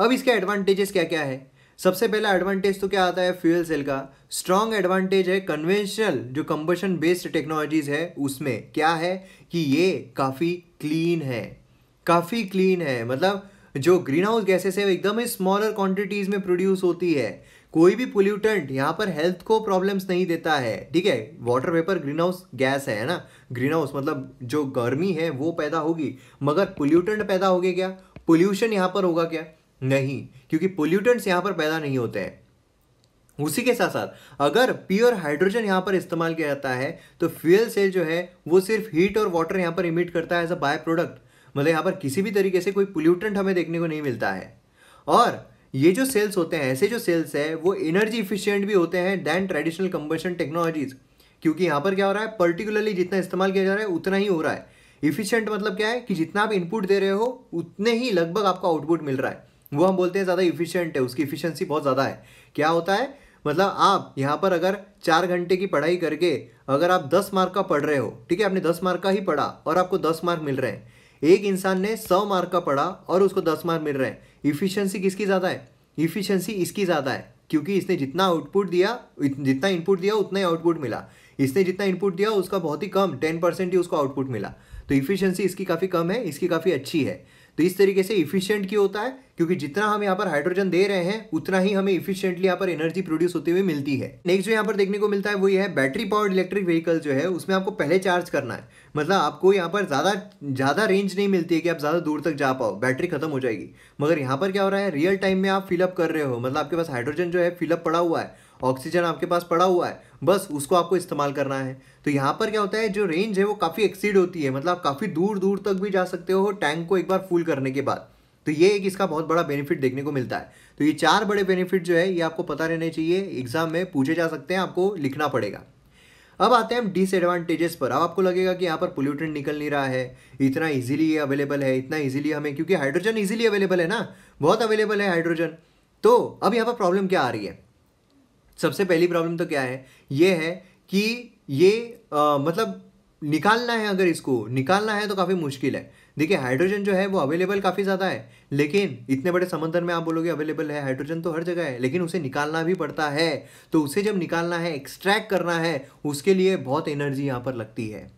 S1: अब इसके एडवांटेजेस क्या क्या है? सबसे पहला एडवांटेज तो क्या आता है फ्यूल सेल का? स्ट्रॉन्ग एडवांटेज है कन्वेंशनल जो कंबशन बेस्ड टेक्नोलॉजीज़ है, उसमें। क्या है? कि ये काफ़ी क्लीन है। काफ़ी क्लीन है। मतलब जो ग्रीन हाउस गैसेस है एकदम ही स्मॉलर क्वांटिटीज में प्रोड्यूस होती है। कोई भी पोल्यूटेंट यहाँ पर हेल्थ को प्रॉब्लम्स नहीं देता है। ठीक है? Water vapour greenhouse gas है ना? ग्रीन हाउस मतलब जो गर्मी है, वो पैदा होगी। मगर पोल्यूटेंट पैदा हो गया क्या? पोल्यूशन यहाँ पर होगा क्या? नहीं, क्योंकि पोल्यूटेंट्स यहाँ पर पैदा नहीं होते हैं। उसी के साथ साथ अगर प्योर हाइड्रोजन यहाँ पर इस्तेमाल किया जाता है तो फ्यूल सेल जो है, वो सिर्फ़ हीट और वाटर यहाँ पर इमिट करता है एज अ बाय प्रोडक्ट मतलब यहाँ पर किसी भी तरीके से कोई पोल्यूटेंट हमें देखने को नहीं मिलता है। और ये जो सेल्स होते हैं, ऐसे जो सेल्स है, वो एनर्जी इफिशियंट भी होते हैं दैन ट्रेडिशनल कंबर्शन टेक्नोलॉजीज़ क्योंकि यहाँ पर क्या हो रहा है पर्टिकुलरली जितना इस्तेमाल किया जा रहा है, उतना ही हो रहा है। इफिशियंट मतलब क्या है कि जितना आप इनपुट दे रहे हो, उतने ही लगभग आपका आउटपुट मिल रहा है। वो हम बोलते हैं ज़्यादा इफिशियंट है, उसकी इफिशियंसी बहुत ज़्यादा है। क्या होता है? मतलब आप यहाँ पर अगर चार घंटे की पढ़ाई करके अगर आप दस मार्क का पढ़ रहे हो, ठीक है, आपने दस मार्क का ही पढ़ा और आपको दस मार्क मिल रहे हैं। एक इंसान ने सौ मार्क का पढ़ा और उसको दस मार्क मिल रहे हैं। इफिशियंसी किसकी ज़्यादा है? इफिशियंसी इसकी ज़्यादा है, क्योंकि इसने जितना आउटपुट दिया जितना इनपुट दिया, उतना ही आउटपुट मिला। इसने जितना इनपुट दिया, उसका बहुत ही कम टेन परसेंट ही उसको आउटपुट मिला। तो इफिशियंसी इसकी काफ़ी कम है, इसकी काफ़ी अच्छी है। तो इस तरीके से इफिशियंट क्यों होता है? क्योंकि जितना हम यहाँ पर हाइड्रोजन दे रहे हैं, उतना ही हमें इफिशियंटली यहाँ पर एनर्जी प्रोड्यूस होते हुए मिलती है। नेक्स्ट जो यहाँ पर देखने को मिलता है वो ये है बैटरी पावर्ड इलेक्ट्रिक व्हीकल जो है, उसमें आपको पहले चार्ज करना है। मतलब आपको यहाँ पर ज़्यादा ज़्यादा रेंज नहीं मिलती है कि आप ज़्यादा दूर तक जा पाओ बैटरी खत्म हो जाएगी। मगर यहाँ पर क्या हो रहा है रियल टाइम में आप फिलअप कर रहे हो। मतलब आपके पास हाइड्रोजन जो है फिलअप पड़ा हुआ है ऑक्सीजन आपके पास पड़ा हुआ है, बस उसको आपको इस्तेमाल करना है। तो यहाँ पर क्या होता है, जो रेंज है वो काफ़ी एक्सीड होती है। मतलब आप काफ़ी दूर दूर तक भी जा सकते हो टैंक को एक बार फुल करने के बाद। तो ये एक इसका बहुत बड़ा बेनिफिट देखने को मिलता है। तो ये चार बड़े बेनिफिट जो है, ये आपको पता रहने चाहिए। एग्ज़ाम में पूछे जा सकते हैं, आपको लिखना पड़ेगा। अब आते हैं हम डिसएडवांटेजेस पर। अब आपको लगेगा कि यहाँ पर पोल्यूटेंट निकल नहीं रहा है। इतना इजीली ये अवेलेबल है, इतना इजीली हमें, क्योंकि हाइड्रोजन इजीली अवेलेबल है ना। बहुत अवेलेबल है हाइड्रोजन तो अब यहाँ पर प्रॉब्लम क्या आ रही है? सबसे पहली प्रॉब्लम तो क्या है? ये है कि ये आ, मतलब निकालना है अगर इसको निकालना है तो काफ़ी मुश्किल है। देखिए हाइड्रोजन जो है वो अवेलेबल काफ़ी ज़्यादा है लेकिन इतने बड़े समंदर में आप बोलोगे अवेलेबल है हाइड्रोजन तो हर जगह है लेकिन उसे निकालना भी पड़ता है। तो उसे जब निकालना है एक्सट्रैक्ट करना है उसके लिए बहुत एनर्जी यहाँ पर लगती है।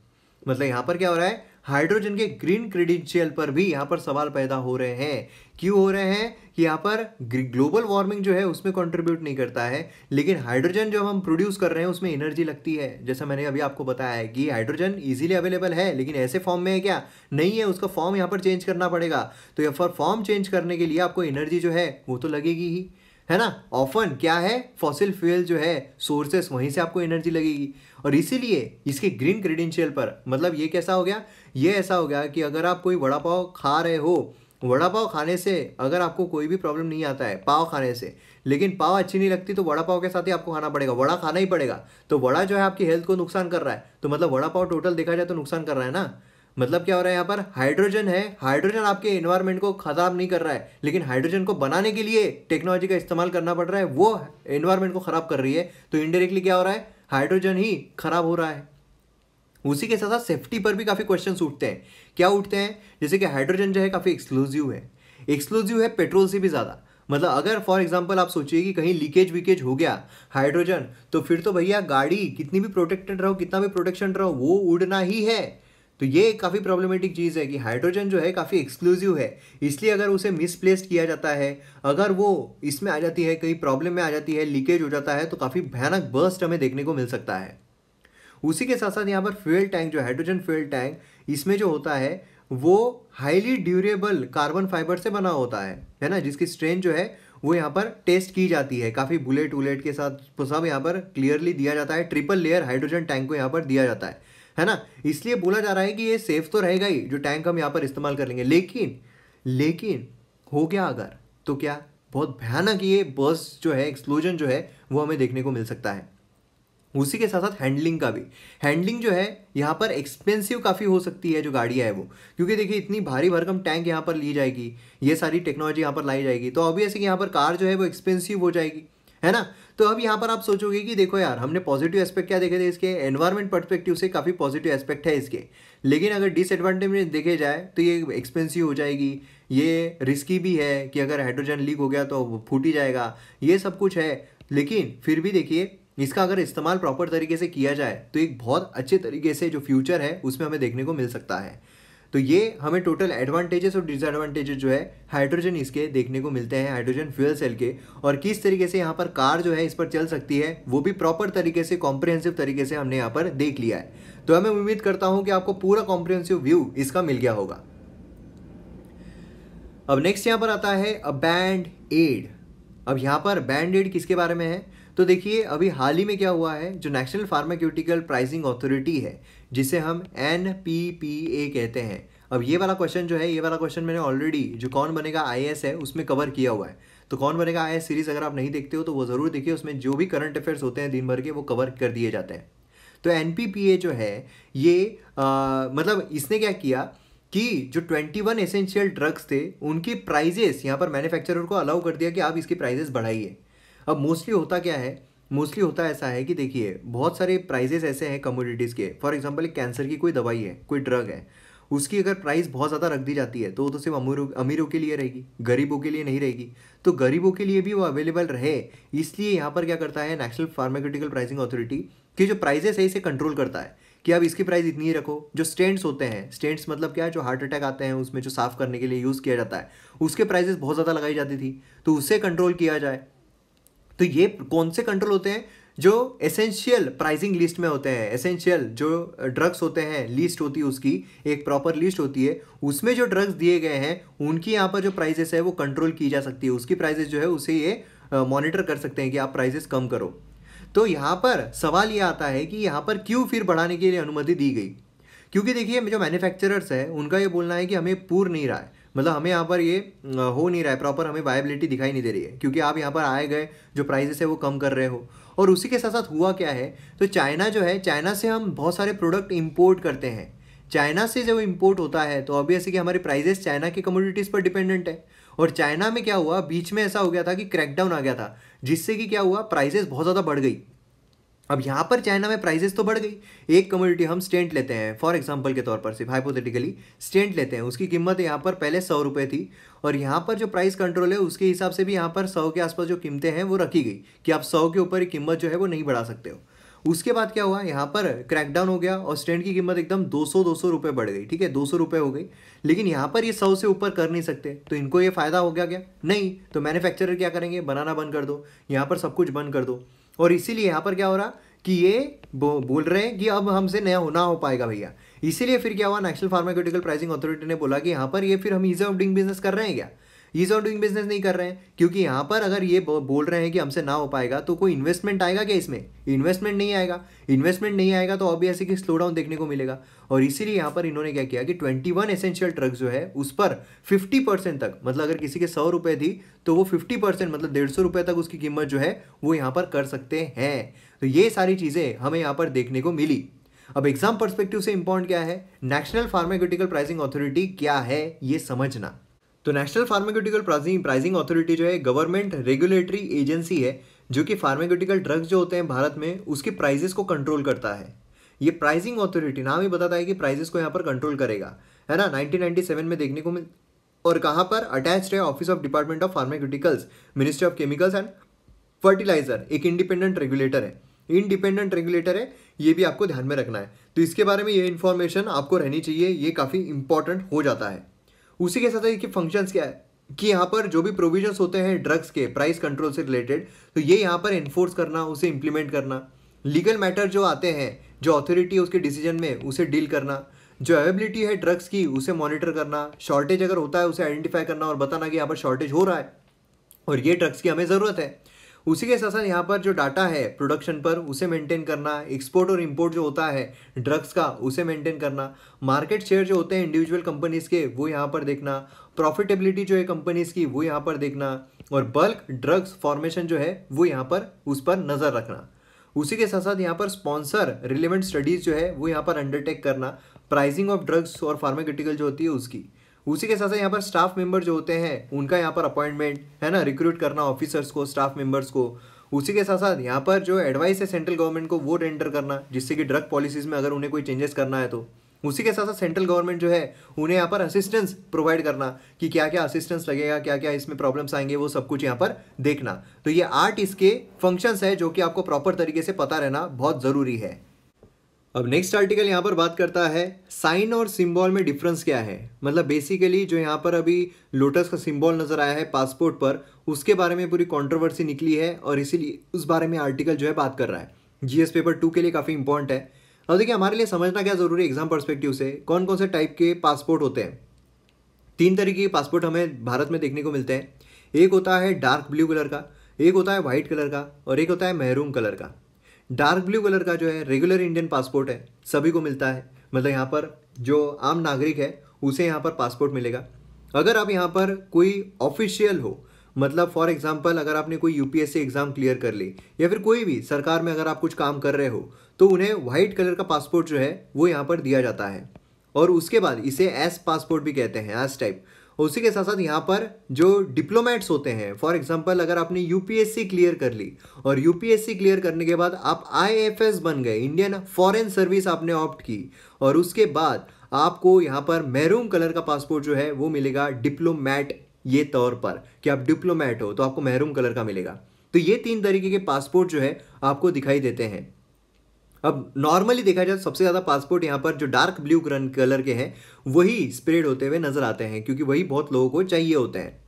S1: मतलब यहाँ पर क्या हो रहा है? हाइड्रोजन के ग्रीन क्रेडिशियल पर भी यहाँ पर सवाल पैदा हो रहे हैं। क्यों हो रहे हैं कि यहाँ पर ग्लोबल वार्मिंग जो है उसमें कंट्रीब्यूट नहीं करता है, लेकिन हाइड्रोजन जो हम प्रोड्यूस कर रहे हैं उसमें एनर्जी लगती है। जैसा मैंने अभी आपको बताया है कि हाइड्रोजन इजीली अवेलेबल है, लेकिन ऐसे फॉर्म में है क्या? नहीं है, उसका फॉर्म यहाँ पर चेंज करना पड़ेगा। तो यहाँ पर फॉर्म चेंज करने के लिए आपको एनर्जी जो है, वो तो लगेगी ही, है ना? ऑफन क्या है? फॉसिल फ्यूल जो है सोर्सेस वहीं से आपको एनर्जी लगेगी। और इसीलिए इसके ग्रीन क्रेडेंशियल पर मतलब ये कैसा हो गया? ये ऐसा हो गया कि अगर आप कोई वड़ा पाव खा रहे हो वड़ा पाव खाने से अगर आपको कोई भी प्रॉब्लम नहीं आता है, पाव खाने से, लेकिन पाव अच्छी नहीं लगती तो वड़ा पाव के साथ ही आपको खाना पड़ेगा। वड़ा खाना ही पड़ेगा। तो वड़ा जो है आपकी हेल्थ को नुकसान कर रहा है। तो मतलब वड़ा पाव टोटल देखा जाए तो नुकसान कर रहा है ना? मतलब क्या हो रहा है यहाँ पर? हाइड्रोजन है। हाइड्रोजन आपके इन्वायरमेंट को खराब नहीं कर रहा है। लेकिन हाइड्रोजन को बनाने के लिए टेक्नोलॉजी का इस्तेमाल करना पड़ रहा है। वो इन्वायरमेंट को खराब कर रही है। तो इनडायरेक्टली क्या हो रहा है? हाइड्रोजन ही खराब हो रहा है। उसी के साथ साथ सेफ्टी पर भी काफ़ी क्वेश्चन उठते हैं। क्या उठते हैं? जैसे कि हाइड्रोजन जो है काफ़ी एक्सक्लूसिव है। एक्सक्लूसिव है पेट्रोल से भी ज़्यादा। मतलब अगर फॉर एग्जांपल आप सोचिए कि कहीं लीकेज वीकेज हो गया हाइड्रोजन तो फिर तो भैया गाड़ी कितनी भी प्रोटेक्टेड रहो, कितना भी प्रोटेक्शन रहो, वो उड़ना ही है। तो ये काफ़ी प्रॉब्लमेटिक चीज़ है कि हाइड्रोजन जो है काफ़ी एक्सक्लूसिव है। इसलिए अगर उसे मिसप्लेस्ड किया जाता है, अगर वो इसमें आ जाती है, कहीं प्रॉब्लम में आ जाती है लीकेज हो जाता है तो काफ़ी भयानक बर्स्ट हमें देखने को मिल सकता है। उसी के साथ साथ यहाँ पर फ्यूल टैंक जो हाइड्रोजन फ्यूल टैंक इसमें जो होता है, वो हाईली ड्यूरेबल कार्बन फाइबर से बना होता है है ना? जिसकी स्ट्रेन जो है, वो यहाँ पर टेस्ट की जाती है। काफ़ी बुलेट उलेट के साथ सब यहाँ पर क्लियरली दिया जाता है। ट्रिपल लेयर हाइड्रोजन टैंक को यहाँ पर दिया जाता है है ना? इसलिए बोला जा रहा है कि ये सेफ़ तो रहेगा ही, जो टैंक हम यहाँ पर इस्तेमाल कर लेंगे। लेकिन लेकिन, हो गया अगर तो क्या? बहुत भयानक ये बर्स जो है एक्सप्लोजन जो है, वो हमें देखने को मिल सकता है। उसी के साथ साथ हैंडलिंग का भी। हैंडलिंग जो है, यहाँ पर एक्सपेंसिव काफ़ी हो सकती है जो गाड़ियाँ है वो। क्योंकि देखिए, इतनी भारी भरकम टैंक यहाँ पर ली जाएगी, ये सारी टेक्नोलॉजी यहाँ पर लाई जाएगी। तो ऑब्वियसली कि यहाँ पर कार जो है वो एक्सपेंसिव हो जाएगी, है ना? तो अब यहाँ पर आप सोचोगे कि देखो यार, हमने पॉजिटिव एस्पेक्ट क्या देखे थे इसके? एनवायरमेंट परस्पेक्टिव से काफ़ी पॉजिटिव एस्पेक्ट है इसके। लेकिन अगर डिसएडवांटेज देखे जाए तो ये एक्सपेंसिव हो जाएगी। ये रिस्की भी है कि अगर हाइड्रोजन लीक हो गया तो फूट ही जाएगा। ये सब कुछ है। लेकिन फिर भी देखिए इसका अगर इस्तेमाल प्रॉपर तरीके से किया जाए तो एक बहुत अच्छे तरीके से जो फ्यूचर है, उसमें हमें देखने को मिल सकता है। तो ये हमें टोटल एडवांटेजेस और डिसएडवांटेजेस जो है हाइड्रोजन इसके देखने को मिलते हैं हाइड्रोजन फ्यूल सेल के। और किस तरीके से यहाँ पर कार जो है, इस पर चल सकती है, वो भी प्रॉपर तरीके से कॉम्प्रिहेंसिव तरीके से हमने यहाँ पर देख लिया है। तो मैं उम्मीद करता हूँ कि आपको पूरा कॉम्प्रिहेंसिव व्यू इसका मिल गया होगा। अब नेक्स्ट यहाँ पर आता है अ बैंड एड अब यहाँ पर बैंड एड किसके बारे में है? तो देखिए अभी हाल ही में क्या हुआ है जो नेशनल फार्माक्यूटिकल प्राइसिंग अथॉरिटी है जिसे हम एन पी पी ए कहते हैं। अब ये वाला क्वेश्चन जो है ये वाला क्वेश्चन मैंने ऑलरेडी जो कौन बनेगा आईएएस है उसमें कवर किया हुआ है। तो कौन बनेगा आई सीरीज़ अगर आप नहीं देखते हो तो वो ज़रूर देखिए उसमें जो भी करंट अफेयर्स होते हैं दिन भर के वो कवर कर दिए जाते हैं। तो एनपीपीए जो है ये आ, मतलब इसने क्या किया कि जो 21 एसेंशियल ड्रग्स थे उनकी प्राइजेस यहाँ पर मैन्युफैक्चरर को अलाउ कर दिया कि आप इसकी प्राइजेस बढ़ाइए। अब मोस्टली होता क्या है? मोस्टली होता ऐसा है कि देखिए, बहुत सारे प्राइजेस ऐसे हैं कमोडिटीज़ के। फॉर एग्ज़ाम्पल एक कैंसर की कोई दवाई है, कोई ड्रग है, उसकी अगर प्राइस बहुत ज़्यादा रख दी जाती है तो वो तो सिर्फ़ अमीरों अमीरों के लिए रहेगी, गरीबों के लिए नहीं रहेगी। तो गरीबों के लिए भी वो अवेलेबल रहे, इसलिए यहाँ पर क्या करता है नेशनल फार्माक्यूटिकल प्राइसिंग अथॉरिटी की जो प्राइजेस है, इसे कंट्रोल करता है कि अब इसकी प्राइस इतनी ही रखो। जो स्टेंट्स होते हैं स्टेंट्स मतलब क्या है? जो हार्ट अटैक आते हैं, उसमें जो साफ़ करने के लिए यूज़ किया जाता है, उसके प्राइजेस बहुत ज़्यादा लगाई जाती थी तो उससे कंट्रोल किया जाए। तो ये कौन से कंट्रोल होते हैं? जो एसेंशियल प्राइसिंग लिस्ट में होते हैं एसेंशियल जो ड्रग्स होते हैं लिस्ट होती है उसकी, एक प्रॉपर लिस्ट होती है, उसमें जो ड्रग्स दिए गए हैं, उनकी यहाँ पर जो प्राइजेस है वो कंट्रोल की जा सकती है। उसकी प्राइजेस जो है उसे ये मॉनिटर कर सकते हैं कि आप प्राइजेस कम करो। तो यहाँ पर सवाल ये आता है कि यहाँ पर क्यों फिर बढ़ाने के लिए अनुमति दी गई? क्योंकि देखिए, जो मैन्युफैक्चरर्स है, उनका ये बोलना है कि हमें पूर नहीं रहा है। मतलब हमें यहाँ पर ये हो नहीं रहा है प्रॉपर हमें वायबिलिटी दिखाई नहीं दे रही है, क्योंकि आप यहाँ पर आए गए, जो प्राइजेस है वो कम कर रहे हो। और उसी के साथ साथ हुआ क्या है तो चाइना जो है चाइना से हम बहुत सारे प्रोडक्ट इम्पोर्ट करते हैं। चाइना से जब इम्पोर्ट होता है तो ऑब्वियसली कि हमारे प्राइजेस चाइना की कमोडिटीज़ पर डिपेंडेंट है। और चाइना में क्या हुआ, बीच में ऐसा हो गया था कि क्रैकडाउन आ गया था, जिससे कि क्या हुआ प्राइजेस बहुत ज़्यादा बढ़ गई। अब यहाँ पर चाइना में प्राइजेस तो बढ़ गई। एक कम्युनिटी हम स्टेंट लेते हैं फॉर एग्जांपल के तौर पर, सिर्फ़ हाइपोथेटिकली स्टेंट लेते हैं। उसकी कीमत यहाँ पर पहले सौ रुपये थी और यहाँ पर जो प्राइस कंट्रोल है, उसके हिसाब से भी यहाँ पर सौ के आसपास जो कीमतें हैं, वो रखी गई कि आप सौ के ऊपर कीमत जो है, वो नहीं बढ़ा सकते हो। उसके बाद क्या हुआ? यहाँ पर क्रैकडाउन हो गया और स्टैंड की कीमत एकदम 200 200 रुपए बढ़ गई, ठीक है? 200 रुपए हो गई। लेकिन यहाँ पर ये सौ से ऊपर कर नहीं सकते तो इनको ये फ़ायदा हो गया क्या? नहीं तो मैन्युफैक्चरर क्या करेंगे? बनाना बंद कर दो। यहाँ पर सब कुछ बंद कर दो। और इसीलिए यहाँ पर क्या हो रहा कि ये बोल रहे हैं कि अब हमसे नया होना हो पाएगा भैया। इसीलिए फिर क्या हुआ नेशनल फार्माक्यूटिकल प्राइसिंग अथॉरिटी ने बोला कि यहाँ पर ये फिर हम ईज ऑफ़ डूइंग बिज़नेस कर रहे हैं क्या? ईज ऑफ़ डूइंग बिज़नेस नहीं कर रहे हैं, क्योंकि यहाँ पर अगर ये बोल रहे हैं कि हमसे ना हो पाएगा तो कोई इन्वेस्टमेंट आएगा क्या इसमें? इन्वेस्टमेंट नहीं आएगा। इन्वेस्टमेंट नहीं आएगा तो ऑब्वियसली कि स्लो डाउन देखने को मिलेगा। और इसीलिए यहाँ पर इन्होंने क्या किया कि ट्वेंटी वन एसेंशियल ड्रग्स जो है, उस पर फिफ्टी परसेंट तक मतलब अगर किसी के सौ रुपये थी तो वो फिफ्टी परसेंट मतलब डेढ़ सौ रुपये तक उसकी कीमत जो है, वो यहाँ पर कर सकते हैं। तो ये सारी चीज़ें हमें यहाँ पर देखने को मिली। अब एग्ज़ाम परस्पेक्टिव से इंपॉर्टेंट क्या है? नेशनल फार्माक्यूटिकल प्राइसिंग अथॉरिटी क्या है, ये समझना। तो national pharmaceutical pricing pricing authority जो है गवर्नमेंट रेगुलेटरी एजेंसी है, जो कि फार्माक्यूटिकल ड्रग्स जो होते हैं भारत में, उसके प्राइजेस को कंट्रोल करता है। ये प्राइसिंग अथॉरिटी नाम ही बताता है कि प्राइजेस को यहाँ पर कंट्रोल करेगा। है ना? 1997 में देखने को मिल और कहाँ पर? अटैच्ड है office of department of pharmaceuticals ministry of chemicals and fertilizer एक इंडिपेंडेंट रेगुलेटर है। इंडिपेंडेंट रेगुलेटर है, ये भी आपको ध्यान में रखना है। तो इसके बारे में ये इन्फॉर्मेशन आपको रहनी चाहिए, ये काफ़ी इंपॉर्टेंट हो जाता है। उसी के साथ इसके फ़ंक्शंस क्या है? कि यहाँ पर जो भी प्रोविजंस होते हैं ड्रग्स के प्राइस कंट्रोल से रिलेटेड तो ये यहाँ पर इन्फोर्स करना, उसे इंप्लीमेंट करना। लीगल मैटर जो आते हैं जो अथॉरिटी है उसके डिसीज़न में, उसे डील करना। जो अवेबिलिटी है ड्रग्स की, उसे मॉनिटर करना। शॉर्टेज अगर होता है, उसे आइडेंटिफाई करना और बताना कि यहाँ पर शॉर्टेज हो रहा है और ये ड्रग्स की हमें ज़रूरत है। उसी के साथ साथ यहाँ पर जो डाटा है प्रोडक्शन पर, उसे मेंटेन करना। एक्सपोर्ट और इंपोर्ट जो होता है ड्रग्स का, उसे मेंटेन करना। मार्केट शेयर जो होते हैं इंडिविजुअल कंपनीज़ के, वो यहाँ पर देखना। प्रॉफिटेबिलिटी जो है कंपनीज़ की, वो यहाँ पर देखना। और बल्क ड्रग्स फॉर्मेशन जो है, वो यहाँ पर, उस पर नज़र रखना। उसी के साथ साथ यहाँ पर स्पॉन्सर रिलेवेंट स्टडीज़ जो है, वो यहाँ पर अंडरटेक करना। प्राइसिंग ऑफ़ ड्रग्स और फार्माक्यूटिकल जो होती है उसकी। उसी के साथ साथ यहाँ पर स्टाफ मेंबर जो होते हैं, उनका यहाँ पर अपॉइंटमेंट है ना? रिक्रूट करना ऑफिसर्स को स्टाफ मेंबर्स को। उसी के साथ साथ यहाँ पर जो एडवाइस है सेंट्रल गवर्नमेंट को, वो रेंटर करना, जिससे कि ड्रग पॉलिसीज़ में अगर उन्हें कोई चेंजेस करना है तो। उसी के साथ साथ सेंट्रल गवर्नमेंट जो है, उन्हें यहाँ पर असिस्टेंस प्रोवाइड करना कि क्या क्या असिस्टेंस लगेगा क्या क्या इसमें प्रॉब्लम्स आएँगे, वो सब कुछ यहाँ पर देखना। तो ये आठ इसके फ़ंक्शंस है जो कि आपको प्रॉपर तरीके से पता रहना बहुत ज़रूरी है। अब नेक्स्ट आर्टिकल यहाँ पर बात करता है साइन और सिंबल में डिफरेंस क्या है? मतलब बेसिकली जो यहाँ पर अभी लोटस का सिंबल नज़र आया है पासपोर्ट पर, उसके बारे में पूरी कंट्रोवर्सी निकली है और इसीलिए उस बारे में आर्टिकल जो है बात कर रहा है। जीएस पेपर टू के लिए काफ़ी इंपॉर्टेंट है। अब देखिए, हमारे लिए समझना क्या ज़रूरी है एग्ज़ाम परस्पेक्टिव से? कौन कौन से टाइप के पासपोर्ट होते हैं? तीन तरीके के पासपोर्ट हमें भारत में देखने को मिलते हैं। एक होता है डार्क ब्लू कलर का, एक होता है व्हाइट कलर का और एक होता है महरूम कलर का। डार्क ब्लू कलर का जो है रेगुलर इंडियन पासपोर्ट है, सभी को मिलता है। मतलब यहाँ पर जो आम नागरिक है, उसे यहाँ पर पासपोर्ट मिलेगा। अगर आप यहाँ पर कोई ऑफिशियल हो मतलब फॉर एग्ज़ाम्पल अगर आपने कोई यूपीएससी एग्ज़ाम क्लियर कर ली, या फिर कोई भी सरकार में अगर आप कुछ काम कर रहे हो तो उन्हें व्हाइट कलर का पासपोर्ट जो है, वो यहाँ पर दिया जाता है। और उसके बाद इसे एस पासपोर्ट भी कहते हैं एस टाइप उसी के साथ साथ यहाँ पर जो डिप्लोमेट्स होते हैं फॉर एग्ज़ाम्पल अगर आपने यूपीएससी क्लियर कर ली, और यूपीएससी क्लियर करने के बाद आप आईएफएस बन गए इंडियन फॉरेन सर्विस आपने ऑप्ट की, और उसके बाद आपको यहाँ पर मैरूम कलर का पासपोर्ट जो है, वो मिलेगा डिप्लोमैट ये तौर पर कि आप डिप्लोमैट हो तो आपको महरूम कलर का मिलेगा। तो ये तीन तरीके के पासपोर्ट जो है, आपको दिखाई देते हैं। अब नॉर्मली देखा जाए, सबसे ज़्यादा पासपोर्ट यहाँ पर जो डार्क ब्लू कलर के हैं, वही स्प्रेड होते हुए नज़र आते हैं, क्योंकि वही बहुत लोगों को चाहिए होते हैं।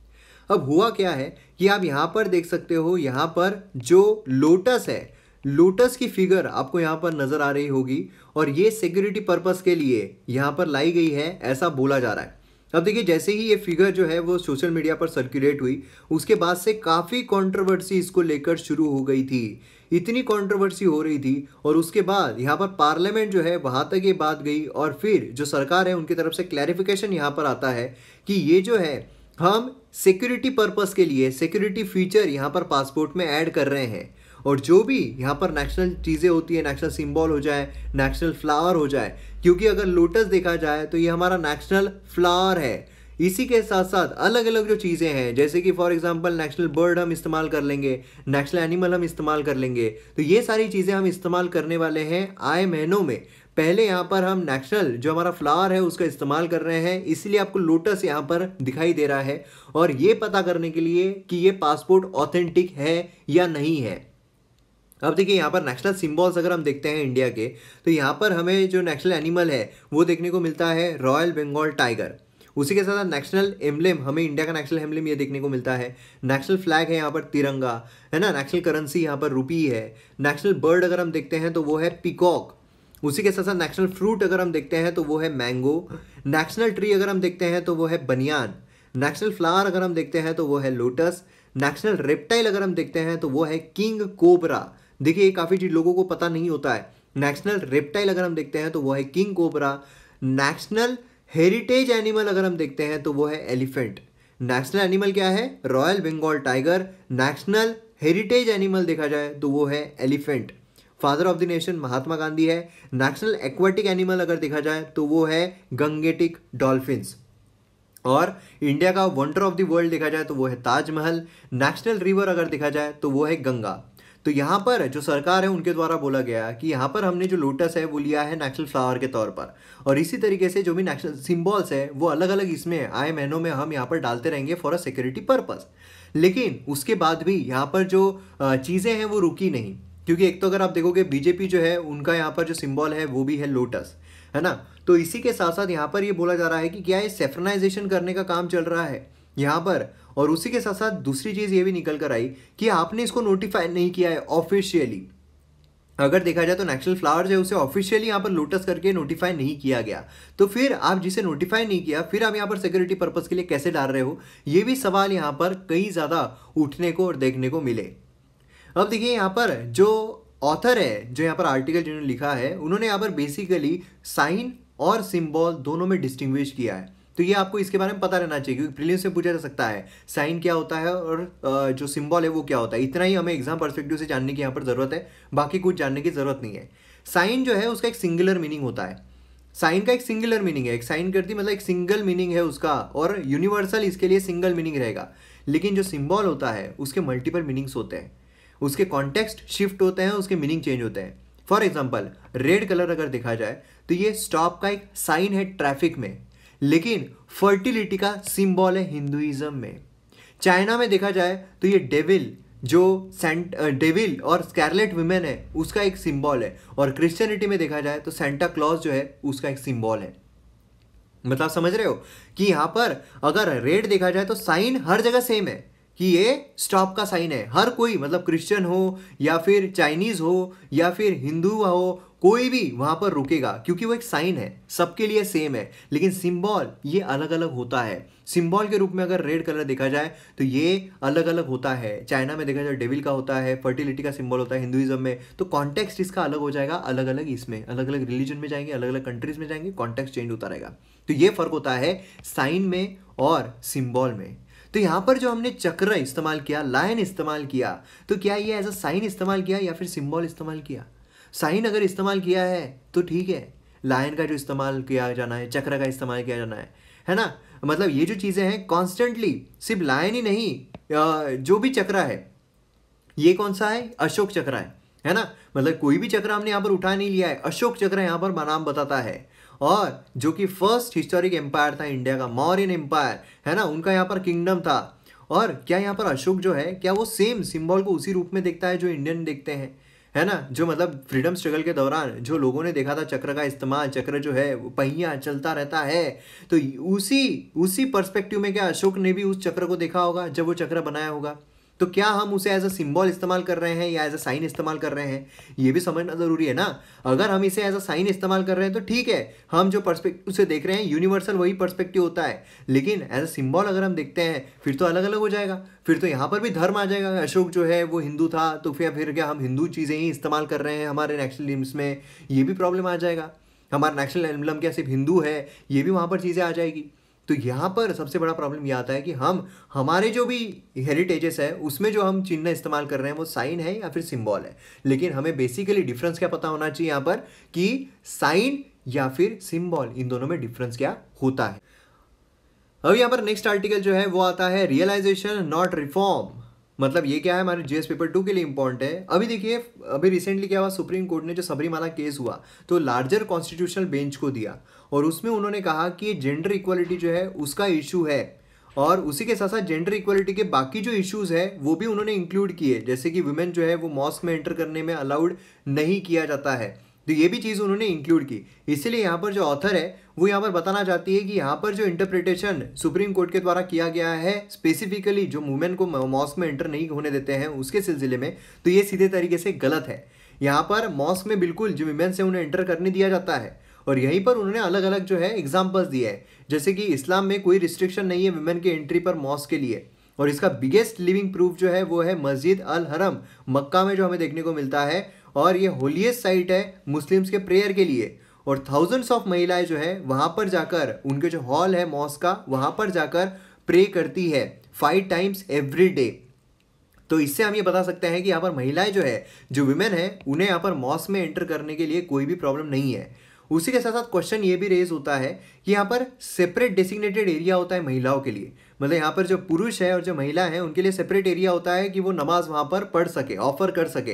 S1: अब हुआ क्या है कि आप यहाँ पर देख सकते हो, यहाँ पर जो लोटस है लोटस की फिगर आपको यहाँ पर नज़र आ रही होगी, और ये सिक्योरिटी पर्पस के लिए यहाँ पर लाई गई है, ऐसा बोला जा रहा है। अब देखिए, जैसे ही ये फिगर जो है, वो सोशल मीडिया पर सर्कुलेट हुई, उसके बाद से काफ़ी कंट्रोवर्सी इसको लेकर शुरू हो गई थी। इतनी कंट्रोवर्सी हो रही थी और उसके बाद यहाँ पर पार्लियामेंट जो है, वहाँ तक ये बात गई और फिर जो सरकार है, उनकी तरफ़ से क्लैरिफिकेशन यहाँ पर आता है कि ये जो है, हम सिक्योरिटी पर्पस के लिए सिक्योरिटी फीचर यहाँ पर पासपोर्ट में ऐड कर रहे हैं। और जो भी यहाँ पर नेशनल चीज़ें होती है नेशनल सिंबल हो जाए नेशनल फ्लावर हो जाए, क्योंकि अगर लोटस देखा जाए तो ये हमारा नेशनल फ्लावर है। इसी के साथ साथ अलग अलग जो चीज़ें हैं, जैसे कि फॉर एग्जांपल नेशनल बर्ड हम इस्तेमाल कर लेंगे नेशनल एनिमल हम इस्तेमाल कर लेंगे तो ये सारी चीज़ें हम इस्तेमाल करने वाले हैं आए महीनों में। पहले यहाँ पर हम नेशनल जो हमारा फ्लावर है, उसका इस्तेमाल कर रहे हैं, इसलिए आपको लोटस यहाँ पर दिखाई दे रहा है, और ये पता करने के लिए कि ये पासपोर्ट ऑथेंटिक है या नहीं है। अब देखिए यहाँ पर नेशनल सिंबल्स अगर हम देखते हैं इंडिया के तो यहाँ पर हमें जो नेशनल एनिमल है, वो देखने को मिलता है रॉयल बंगाल टाइगर उसी के साथ साथ नेशनल एम्बलेम हमें इंडिया का नेशनल एम्बलेम ये देखने को मिलता है। नेशनल फ्लैग है यहाँ पर तिरंगा, है ना? नेशनल करेंसी यहाँ पर रुपी है। नेशनल बर्ड अगर हम देखते हैं तो वो है पिकॉक उसी के साथ साथ नेशनल फ्रूट अगर हम देखते हैं तो वो है मैंगो नेशनल ट्री अगर हम देखते हैं तो वो है बनियान नेशनल फ्लावर अगर हम देखते हैं तो वो है लोटस नेशनल रेप्टाइल अगर हम देखते हैं तो वो है किंग कोबरा देखिए, ये काफ़ी चीज़ लोगों को पता नहीं होता है। नेशनल रेप्टाइल अगर हम देखते हैं तो वो है king cobra national heritage animal अगर हम देखते हैं तो वो है एलिफेंट नेशनल एनिमल क्या है? Royal Bengal tiger national heritage animal देखा जाए तो वो है elephant father of the nation Mahatma Gandhi है। नेशनल एक्वाटिक एनिमल अगर देखा जाए तो वो है गंगेटिक डॉल्फिन्स और इंडिया का वंडर ऑफ़ द वर्ल्ड देखा जाए तो वो है ताजमहल नेशनल रिवर अगर देखा जाए तो वो है गंगा तो यहाँ पर जो सरकार है, उनके द्वारा बोला गया कि यहाँ पर हमने जो लोटस है, वो लिया है नेशनल फ्लावर के तौर पर। और इसी तरीके से जो भी नेशनल सिम्बॉल्स है, वो अलग अलग इसमें आए महीनों में हम यहाँ पर डालते रहेंगे फॉर अ सिक्योरिटी पर्पज लेकिन उसके बाद भी यहाँ पर जो चीज़ें हैं, वो रुकी नहीं। क्योंकि एक तो अगर आप देखोगे बीजेपी जो है, उनका यहाँ पर जो सिम्बॉल है, वो भी है लोटस है ना? तो इसी के साथ साथ यहाँ पर ये बोला जा रहा है कि क्या ये सेफ्रनाइजेशन करने का काम चल रहा है? यहाँ पर। और उसी के साथ साथ दूसरी चीज़ ये भी निकल कर आई कि आपने इसको नोटिफाई नहीं किया है ऑफिशियली अगर देखा जाए तो नेशनल फ्लावर्स है, उसे ऑफिशियली यहाँ पर लोटस करके नोटिफाई नहीं किया गया। तो फिर आप जिसे नोटिफाई नहीं किया, फिर आप यहाँ पर सिक्योरिटी पर्पज के लिए कैसे डाल रहे हो, ये भी सवाल यहाँ पर कई ज़्यादा उठने को और देखने को मिले। अब देखिए यहाँ पर जो ऑथर है, जो यहाँ पर आर्टिकल जिन्होंने लिखा है, उन्होंने यहाँ पर बेसिकली साइन और सिंबल दोनों में डिस्टिंग्विश किया है। तो ये आपको इसके बारे में पता रहना चाहिए, क्योंकि प्रीलियम से पूछा जा सकता है साइन क्या होता है और जो सिंबल है वो क्या होता है। इतना ही हमें एग्ज़ाम परस्पेक्टिव से जानने की यहाँ पर ज़रूरत है, बाकी कुछ जानने की ज़रूरत नहीं है। साइन जो है उसका एक सिंगुलर मीनिंग होता है। साइन का एक सिंगुलर मीनिंग है। एक साइन करती मतलब एक सिंगल मीनिंग है उसका, और यूनिवर्सल इसके लिए सिंगल मीनिंग रहेगा। लेकिन जो सिंबल होता है, उसके मल्टीपल मीनिंग्स होते हैं। उसके कॉन्टेक्स्ट शिफ्ट होते हैं, उसके मीनिंग चेंज होते हैं। फॉर एग्ज़ाम्पल रेड कलर अगर देखा जाए तो ये स्टॉप का एक साइन है ट्रैफ़िक में। लेकिन फर्टिलिटी का सिंबल है हिंदुइज्म में। चाइना में देखा जाए तो ये डेविल जो सेंट डेविल और स्कैरलेट वुमेन है, उसका एक सिंबल है। और क्रिश्चियनिटी में देखा जाए तो सेंटा क्लॉज जो है, उसका एक सिंबल है। मतलब समझ रहे हो? कि यहाँ पर अगर रेड देखा जाए तो साइन हर जगह सेम है। कि ये स्टॉप का साइन है। हर कोई मतलब क्रिश्चियन हो, या फिर चाइनीज़ हो, या फिर हिंदू हो कोई भी वहाँ पर रुकेगा, क्योंकि वो एक साइन है, सबके लिए सेम है, लेकिन सिंबल ये अलग अलग होता है। सिंबल के रूप में अगर रेड कलर देखा जाए तो ये अलग अलग होता है। चाइना में देखा जाए डेविल का होता है फर्टिलिटी का सिंबल होता है हिंदुइज्म में तो कॉन्टेक्स्ट इसका अलग हो जाएगा अलग अलग इसमें अलग अलग रिलीजन में जाएँगे अलग अलग कंट्रीज़ में जाएँगे कॉन्टेक्स्ट चेंज होता रहेगा। तो ये फ़र्क होता है साइन में और सिंबल में। तो यहाँ पर जो हमने चक्र इस्तेमाल किया लाइन इस्तेमाल किया तो क्या ये एज अ साइन इस्तेमाल किया या फिर सिंबल इस्तेमाल किया? साइन अगर इस्तेमाल किया है तो ठीक है। लाइन का जो इस्तेमाल किया जाना है, चक्र का इस्तेमाल किया जाना है है ना? मतलब ये जो चीज़ें हैं कॉन्स्टेंटली सिर्फ़ लाइन ही नहीं जो भी चक्र है, ये कौन सा है? अशोक चक्र है है ना? मतलब कोई भी चक्र हमने यहाँ पर उठा नहीं लिया है, अशोक चक्र यहाँ पर नाम बताता है। और जो कि फ़र्स्ट हिस्टोरिक एम्पायर था इंडिया का मौर्यन एम्पायर है ना? उनका यहाँ पर किंगडम था। और क्या यहाँ पर अशोक जो है, क्या वो सेम सिंबल को उसी रूप में देखता है जो इंडियन देखते हैं? है ना? जो मतलब फ्रीडम स्ट्रगल के दौरान जो लोगों ने देखा था चक्र का इस्तेमाल, चक्र जो है पहिया चलता रहता है। तो उसी उसी पर्सपेक्टिव में क्या अशोक ने भी उस चक्र को देखा होगा, जब वो चक्र बनाया होगा? तो क्या हम उसे एज अ सिंबल इस्तेमाल कर रहे हैं या एज अ साइन इस्तेमाल कर रहे हैं? ये भी समझना ज़रूरी है ना? अगर हम इसे एज अ साइन इस्तेमाल कर रहे हैं तो ठीक है, हम जो पर्सपेक्टिव उसे देख रहे हैं यूनिवर्सल वही पर्सपेक्टिव होता है। लेकिन एज अ सिंबल अगर हम देखते हैं, फिर तो अलग अलग हो जाएगा। फिर तो यहाँ पर भी धर्म आ जाएगा। अशोक जो है वो हिंदू था तो फिर फिर क्या हम हिंदू चीज़ें ही इस्तेमाल कर रहे हैं हमारे नेशनल लिम्स में? ये भी प्रॉब्लम आ जाएगा। हमारा नेशनल एम्बलम क्या सिर्फ़ हिंदू है? ये भी वहाँ पर चीज़ें आ जाएगी। तो यहाँ पर सबसे बड़ा प्रॉब्लम यह आता है कि हम, हमारे जो भी हेरिटेजेस है, उसमें जो हम चिन्ह इस्तेमाल कर रहे हैं, वो साइन है या फिर सिंबल है। लेकिन हमें बेसिकली डिफरेंस क्या पता होना चाहिए यहाँ पर कि साइन या फिर सिंबल इन दोनों में डिफरेंस क्या होता है। अब यहाँ पर नेक्स्ट आर्टिकल जो है, वो आता है रियलाइजेशन नॉट रिफॉर्म मतलब ये क्या है, हमारे जीएस पेपर टू के लिए इंपॉर्टेंट है। अभी देखिए, अभी रिसेंटली क्या हुआ, सुप्रीम कोर्ट ने जो सबरीमाला केस हुआ तो लार्जर कॉन्स्टिट्यूशनल बेंच को दिया। और उसमें उन्होंने कहा कि जेंडर इक्वलिटी जो है, उसका इशू है। और उसी के साथ साथ जेंडर इक्वलिटी के बाकी जो इश्यूज़ है, वो भी उन्होंने इंक्लूड किए। जैसे कि वुमेन जो है, वो मॉस्क में एंटर करने में अलाउड नहीं किया जाता है। तो ये भी चीज़ उन्होंने इंक्लूड की। इसीलिए यहाँ पर जो ऑथर है, वो यहाँ पर बताना चाहती है कि यहाँ पर जो इंटरप्रिटेशन सुप्रीम कोर्ट के द्वारा किया गया है स्पेसिफिकली जो वुमेन को मॉस्क में एंटर नहीं होने देते हैं, उसके सिलसिले में तो ये सीधे तरीके से गलत है। यहाँ पर मॉस्क में बिल्कुल जो वुमेन्स है उन्हें एंटर करने दिया जाता है। और यहीं पर उन्होंने अलग अलग जो है एग्जाम्पल्स दिए हैं। जैसे कि इस्लाम में कोई रिस्ट्रिक्शन नहीं है वुमेन के एंट्री पर मॉस के लिए। और इसका बिगेस्ट लिविंग प्रूफ जो है वो है मस्जिद अल हरम मक्का में जो हमें देखने को मिलता है। और ये होलियस्ट साइट है मुस्लिम्स के प्रेयर के लिए। और थाउजेंड्स ऑफ़ महिलाएँ जो है, वहाँ पर जाकर, उनके जो हॉल है मॉस का, वहाँ पर जाकर प्रे करती है फाइव टाइम्स एवरी डे तो इससे हम ये बता सकते हैं कि यहाँ पर महिलाएँ जो है, जो वुमेन है, उन्हें यहाँ पर मॉस में एंटर करने के लिए कोई भी प्रॉब्लम नहीं है। उसी के साथ साथ क्वेश्चन ये भी रेज होता है कि यहाँ पर सेपरेट डेसिग्नेटेड एरिया होता है महिलाओं के लिए। मतलब यहाँ पर जो पुरुष है और जो महिला है, उनके लिए सेपरेट एरिया होता है कि वो नमाज़ वहाँ पर पढ़ सके ऑफ़र कर सके।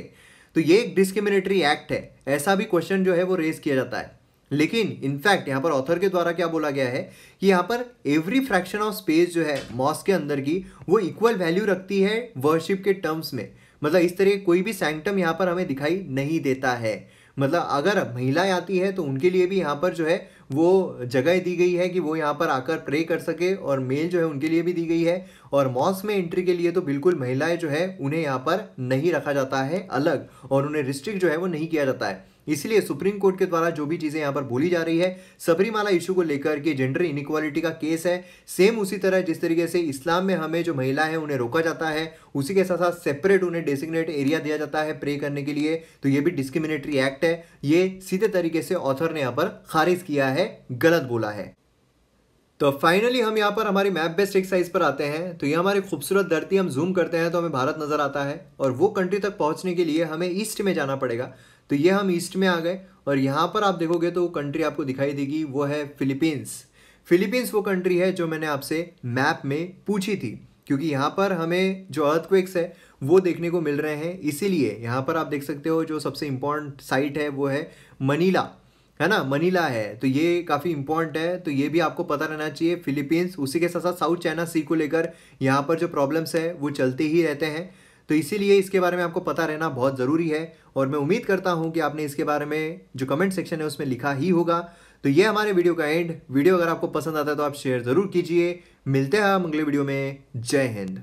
S1: तो ये एक डिस्क्रिमिनेटरी एक्ट है। ऐसा भी क्वेश्चन जो है वो रेज किया जाता है। लेकिन इनफैक्ट यहाँ पर ऑथर के द्वारा क्या बोला गया है कि यहाँ पर एवरी फ्रैक्शन ऑफ़ स्पेस जो है मॉस के अंदर की, वो इक्वल वैल्यू रखती है वर्शिप के टर्म्स में। मतलब इस तरह कोई भी सैंक्टम यहाँ पर हमें दिखाई नहीं देता है। मतलब अगर महिलाएँ आती है तो उनके लिए भी यहाँ पर जो है, वो जगह दी गई है कि वो यहाँ पर आकर प्रे कर सके और मेल जो है, उनके लिए भी दी गई है। और मॉस में एंट्री के लिए तो बिल्कुल महिलाएँ जो है, उन्हें यहाँ पर नहीं रखा जाता है अलग और उन्हें रिस्ट्रिक्ट जो है, वो नहीं किया जाता है। इसलिए सुप्रीम कोर्ट के द्वारा जो भी चीज़ें यहाँ पर बोली जा रही है, सबरीमाला इशू को लेकर के जेंडर इनक्वालिटी का केस है। सेम उसी तरह जिस तरीके से इस्लाम में हमें जो महिला है, उन्हें रोका जाता है, उसी के साथ साथ सेपरेट उन्हें डेसिग्नेट एरिया दिया जाता है प्रे करने के लिए। तो ये भी डिस्क्रिमिनेटरी एक्ट है। ये सीधे तरीके से ऑथर ने यहाँ पर खारिज किया है, गलत बोला है। तो फाइनली हम यहाँ पर हमारी मैप बेस्ड एक्सरसाइज पर आते हैं। तो ये हमारी खूबसूरत धरती हम जूम करते हैं तो हमें भारत नज़र आता है। और वो कंट्री तक पहुँचने के लिए हमें ईस्ट में जाना पड़ेगा। तो ये हम ईस्ट में आ गए और यहाँ पर आप देखोगे तो कंट्री आपको दिखाई देगी, वो है फिलीपींस फिलीपींस वो कंट्री है जो मैंने आपसे मैप में पूछी थी, क्योंकि यहाँ पर हमें जो अर्थक्वेक्स है, वो देखने को मिल रहे हैं। इसीलिए यहाँ पर आप देख सकते हो जो सबसे इम्पोर्टेंट साइट है, वो है मनीला है ना? मनीला है। तो ये काफ़ी इंपॉर्टेंट है। तो ये भी आपको पता रहना चाहिए फिलीपींस उसी के साथ साथ साउथ चाइना सी को लेकर यहाँ पर जो प्रॉब्लम्स है, वो चलते ही रहते हैं। तो इसीलिए इसके बारे में आपको पता रहना बहुत ज़रूरी है और मैं उम्मीद करता हूँ कि आपने इसके बारे में जो कमेंट सेक्शन है उसमें लिखा ही होगा। तो ये हमारे वीडियो का एंड वीडियो अगर आपको पसंद आता है तो आप शेयर ज़रूर कीजिए। मिलते हैं हम अगले वीडियो में। जय हिंद।